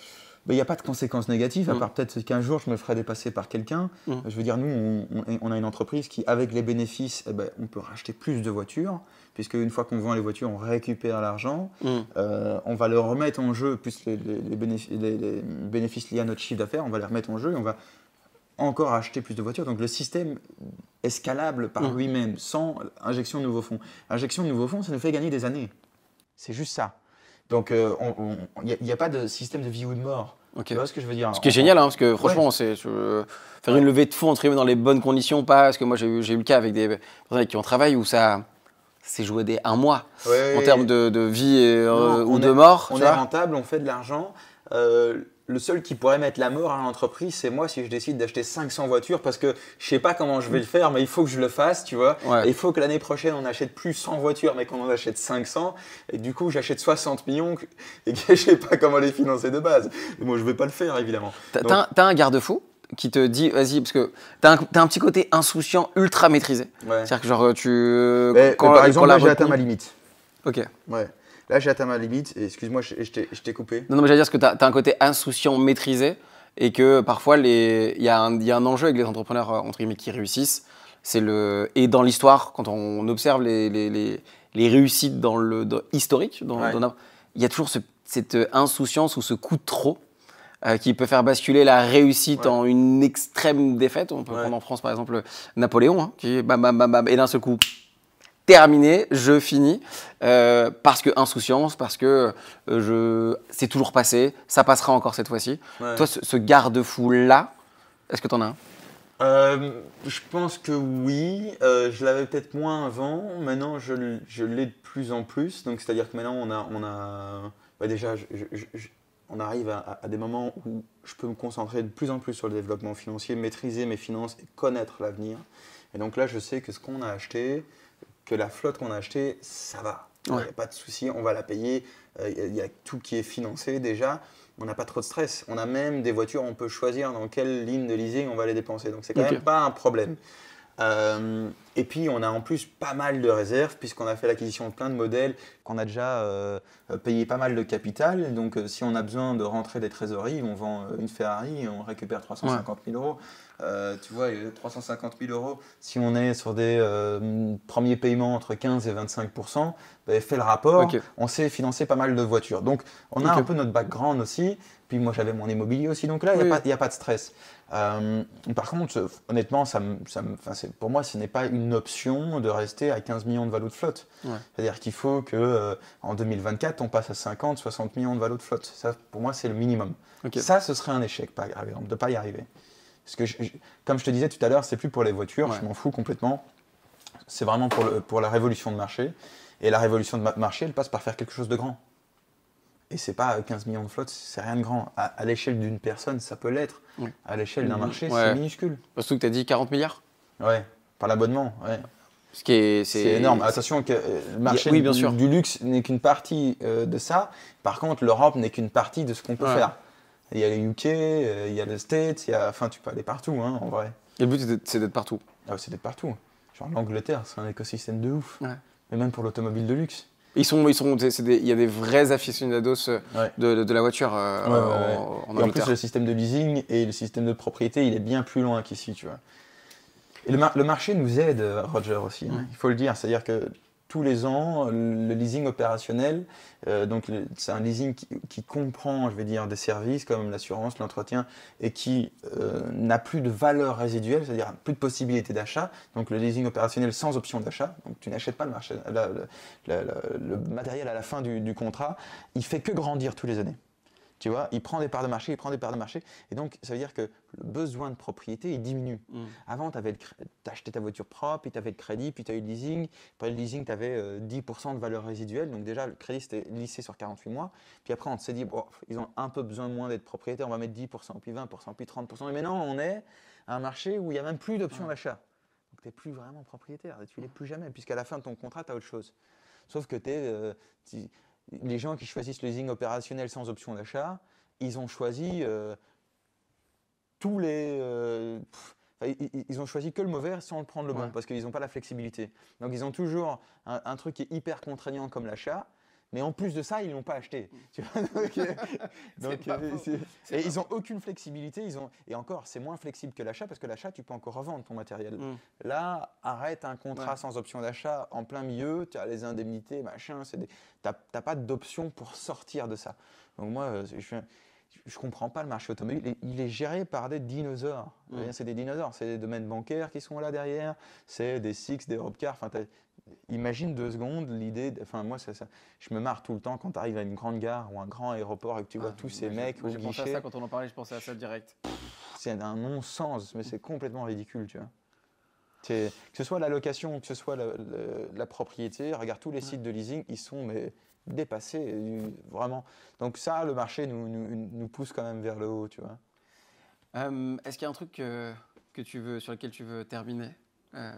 Il n'y a pas de conséquences négatives, à mm. part peut-être qu'un jour je me ferai dépasser par quelqu'un. Mm. Je veux dire, nous, on, a une entreprise qui, avec les bénéfices, eh ben, on peut racheter plus de voitures, puisque une fois qu'on vend les voitures, on récupère l'argent. Mm. Euh, on va le remettre en jeu, plus les, bénéfices, liés à notre chiffre d'affaires, on va les remettre en jeu et on va encore acheter plus de voitures. Donc le système est scalable par lui-même, sans injection de nouveaux fonds. Injection de nouveaux fonds, ça nous fait gagner des années. C'est juste ça. Donc, il euh, n'y a, pas de système de vie ou de mort. Tu vois ce que je veux dire Ce qui est génial, hein, parce que franchement, c'est faire une levée de fonds, entre dans les bonnes conditions, pas parce que moi j'ai eu, eu, le cas avec des personnes avec qui on travaille où ça s'est joué des un mois en termes de, vie euh, ou de mort. On est rentable, on fait de l'argent. euh, le seul qui pourrait mettre la mort à l'entreprise, c'est moi si je décide d'acheter 500 voitures parce que je sais pas comment je vais le faire, mais il faut que je le fasse, tu vois. Ouais. Et il faut que l'année prochaine on achète plus 100 voitures, mais qu'on en achète 500. Et du coup, j'achète 60 millions et que je sais pas comment les financer de base. Et moi, je vais pas le faire, évidemment. T'as Donc- un, garde-fou qui te dit, vas-y, parce que t'as un, un petit côté insouciant ultra maîtrisé. Ouais. C'est-à-dire que genre tu... euh, Mais- mais par quand exemple, j'ai atteint ma limite. Ok. Ouais. Là, j'ai atteint ma limite. Et excuse-moi, je, je t'ai je t'ai coupé. Non, non, mais j'allais dire que tu as, un côté insouciant maîtrisé et que parfois il y, a un- il y a un enjeu avec les entrepreneurs euh, entre guillemets qui réussissent. C'est le et dans l'histoire, quand on observe les, les, les, les réussites dans le dans- historique, Ouais. il y a toujours ce- cette insouciance ou ce coup de trop euh, qui peut faire basculer la réussite Ouais. en une extrême défaite. On peut Ouais. prendre en France par exemple Napoléon, hein, qui bam bam bam bam et d'un seul coup terminé, je finis, euh, parce que insouciance, parce que euh, je, c'est toujours passé, ça passera encore cette fois-ci. Ouais. Toi, ce, ce garde-fou là, est-ce que tu en as un? Euh, je pense que oui. Euh, je l'avais peut-être moins avant. Maintenant, je, l'ai de plus en plus. Donc, c'est-à-dire que maintenant, on a, on a bah, déjà, je- je- je- je- on arrive à, à des moments où je peux me concentrer de plus en plus sur le développement financier, maîtriser mes finances et connaître l'avenir. Et donc là, je sais que ce qu'on a acheté, que la flotte qu'on a achetée, ça va. Il n'y a pas de souci, on va la payer. Euh, Il y a- il y a tout qui est financé déjà. On n'a pas trop de stress. On a même des voitures, on peut choisir dans quelle ligne de leasing on va les dépenser. Donc c'est quand même pas un problème. Euh, et puis on a en plus pas mal de réserves puisqu'on a fait l'acquisition de plein de modèles, qu'on a déjà euh, payé pas mal de capital. Donc si on a besoin de rentrer des trésoreries, on vend une Ferrari et on récupère 350 000 euros. Euh, tu vois, et 350 000 euros, si on est sur des euh, premiers paiements entre 15 et 25% ben, fais le rapport, on sait financer pas mal de voitures. Donc on a un peu notre background aussi. Puis moi j'avais mon immobilier aussi, donc là il Oui. n'y a, pas- il y a pas de stress. Euh, par contre, honnêtement, ça me, ça me- enfin, c'est- pour moi, ce n'est pas une option de rester à 15 millions de valos de flotte. Ouais. C'est-à-dire qu'il faut que euh, en 2024, on passe à 50, 60 millions de valos de flotte. Ça, pour moi, c'est le minimum. Ça, ce serait un échec, par exemple, de ne pas y arriver. Parce que, je- je- comme je te disais tout à l'heure, c'est plus pour les voitures, Ouais. je m'en fous complètement. C'est vraiment pour, le- pour la révolution de marché. Et la révolution de ma- marché, elle passe par faire quelque chose de grand. Et c'est pas euh, 15 millions de flotte, c'est rien de grand. À, à l'échelle d'une personne, ça peut l'être. Oui. À l'échelle d'un marché, Ouais. c'est minuscule. Surtout que tu as dit 40 milliards? Ouais, par l'abonnement, ouais. Ce qui est, C'est énorme. Attention que euh, le marché oui, bien du, sûr. du luxe n'est qu'une partie euh, de ça. Par contre, l'Europe n'est qu'une partie de ce qu'on peut Ouais. faire. Il y a les UK, euh, il y a les States, il y a... enfin tu peux aller partout hein, en vrai. Et le but, c'est d'être- partout. Ah, c'est d'être partout. Genre l'Angleterre, c'est un écosystème de ouf. Ouais. Mais même pour l'automobile de luxe. Ils sont, ils sont, il y a des vrais aficionados euh, Ouais. de, de- de la voiture euh, Ouais, en, en Et en plus, le système de leasing et le système de propriété, il est bien plus loin qu'ici, tu vois. Et le, mar- le marché nous aide, Roger, aussi, hein, il faut le dire. C'est-à-dire que tous les ans, le leasing opérationnel, euh, donc c'est un leasing qui, comprend, je vais dire, des services comme l'assurance, l'entretien, et qui euh, n'a plus de valeur résiduelle, c'est-à-dire plus de possibilité d'achat. Donc le leasing opérationnel sans option d'achat, donc tu n'achètes pas le matériel à la fin du, du contrat, il fait que grandir tous les années. Tu vois, il prend des parts de marché, il prend des parts de marché. Et donc, ça veut dire que le besoin de propriété, il diminue. Mm. Avant, tu acheté ta voiture propre, puis tu avais le crédit, puis tu as eu le leasing. Après le leasing, tu avais 10% de valeur résiduelle. Donc déjà, le crédit, c'était lissé sur 48 mois. Puis après, on s'est dit, bon, ils ont un peu besoin moins d'être propriétaires, on va mettre 10%, puis 20%, puis 30%. Et maintenant, on est à un marché où il n'y a même plus d'option d'achat. Donc, tu n'es plus vraiment propriétaire, tu ne l'es plus jamais, puisqu'à la fin de ton contrat, tu as autre chose. Sauf que t'es, euh, tu- les gens qui choisissent le leasing opérationnel sans option d'achat, ils ont choisi euh, tous les. euh, pff, ils, ils- ils ont choisi que le mauvais sans le prendre le bon, Ouais. parce qu'ils n'ont pas la flexibilité. Donc ils ont toujours un, un truc qui est hyper contraignant comme l'achat. Mais en plus de ça, ils l'ont pas acheté. Tu vois, donc, donc, euh, et ils ont aucune flexibilité. Ils ont, et encore, c'est moins flexible que l'achat parce que l'achat, tu peux encore revendre ton matériel. Mm. Là, arrête un contrat Ouais. sans option d'achat en plein milieu, tu as les indemnités, machin, c'est des... t'as pas d'option pour sortir de ça. Donc moi, euh, je, je comprends pas le marché automobile. Il est, géré par des dinosaures. Mm. C'est des dinosaures, c'est des domaines bancaires qui sont là derrière, c'est des Six, des Europcar. Enfin, imagine deux secondes l'idée. Enfin, moi, ça, ça- je me marre tout le temps quand tu arrives à une grande gare ou un grand aéroport et que tu vois Ah, tous ces mecs au J'ai pensé à guichet. ça quand on en parlait, je pensais à ça direct. C'est un non-sens, mais c'est complètement ridicule, tu vois. Que ce soit la location, que ce soit la, la- la propriété, regarde tous les sites de leasing, ils sont mais dépasser, vraiment. Donc ça, le marché nous, nous, pousse quand même vers le haut, tu vois. Euh, est-ce qu'il y a un truc que, que, tu veux, sur lequel tu veux terminer? Euh,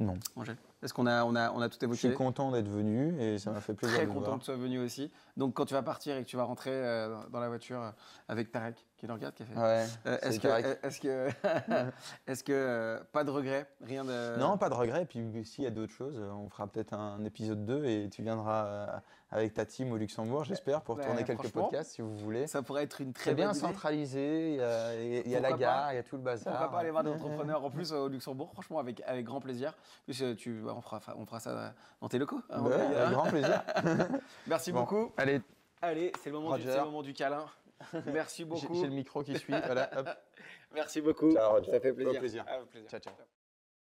Non. Angèle Est-ce qu'on a, on a, on a tout évoqué Je suis content d'être venu et ça m'a fait plaisir Très de content que tu sois venu aussi. Donc quand tu vas partir et que tu vas rentrer euh, dans la voiture avec Tarek, qui est dans le qui a fait. Ouais, est-ce que, est-ce que, est-ce que pas de regret, rien de. Non, pas de regret. Et puis s'il y a d'autres choses, on fera peut-être un épisode 2 et tu viendras avec ta team au Luxembourg, j'espère, pour tourner quelques podcasts si vous voulez. Ça pourrait être une très bien centralisé. Il y a, la gare, il y a tout le bazar. Pourquoi pas aller voir des entrepreneurs en plus au Luxembourg, franchement, avec, avec grand plaisir. Plus, euh, tu, on, fera, on fera ça dans tes locaux. Hein, avec grand plaisir. Merci beaucoup. Allez, allez c'est le, moment du, le moment du câlin. Merci beaucoup. J'ai le micro qui suit. voilà, hop. Merci beaucoup. Ciao, Ça fait plaisir. Au plaisir. plaisir. Ciao, ciao.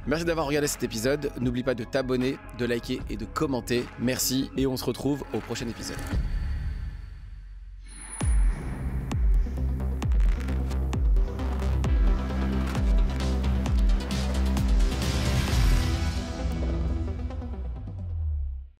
Merci d'avoir regardé cet épisode. N'oublie pas de t'abonner, de liker et de commenter. Merci et on se retrouve au prochain épisode.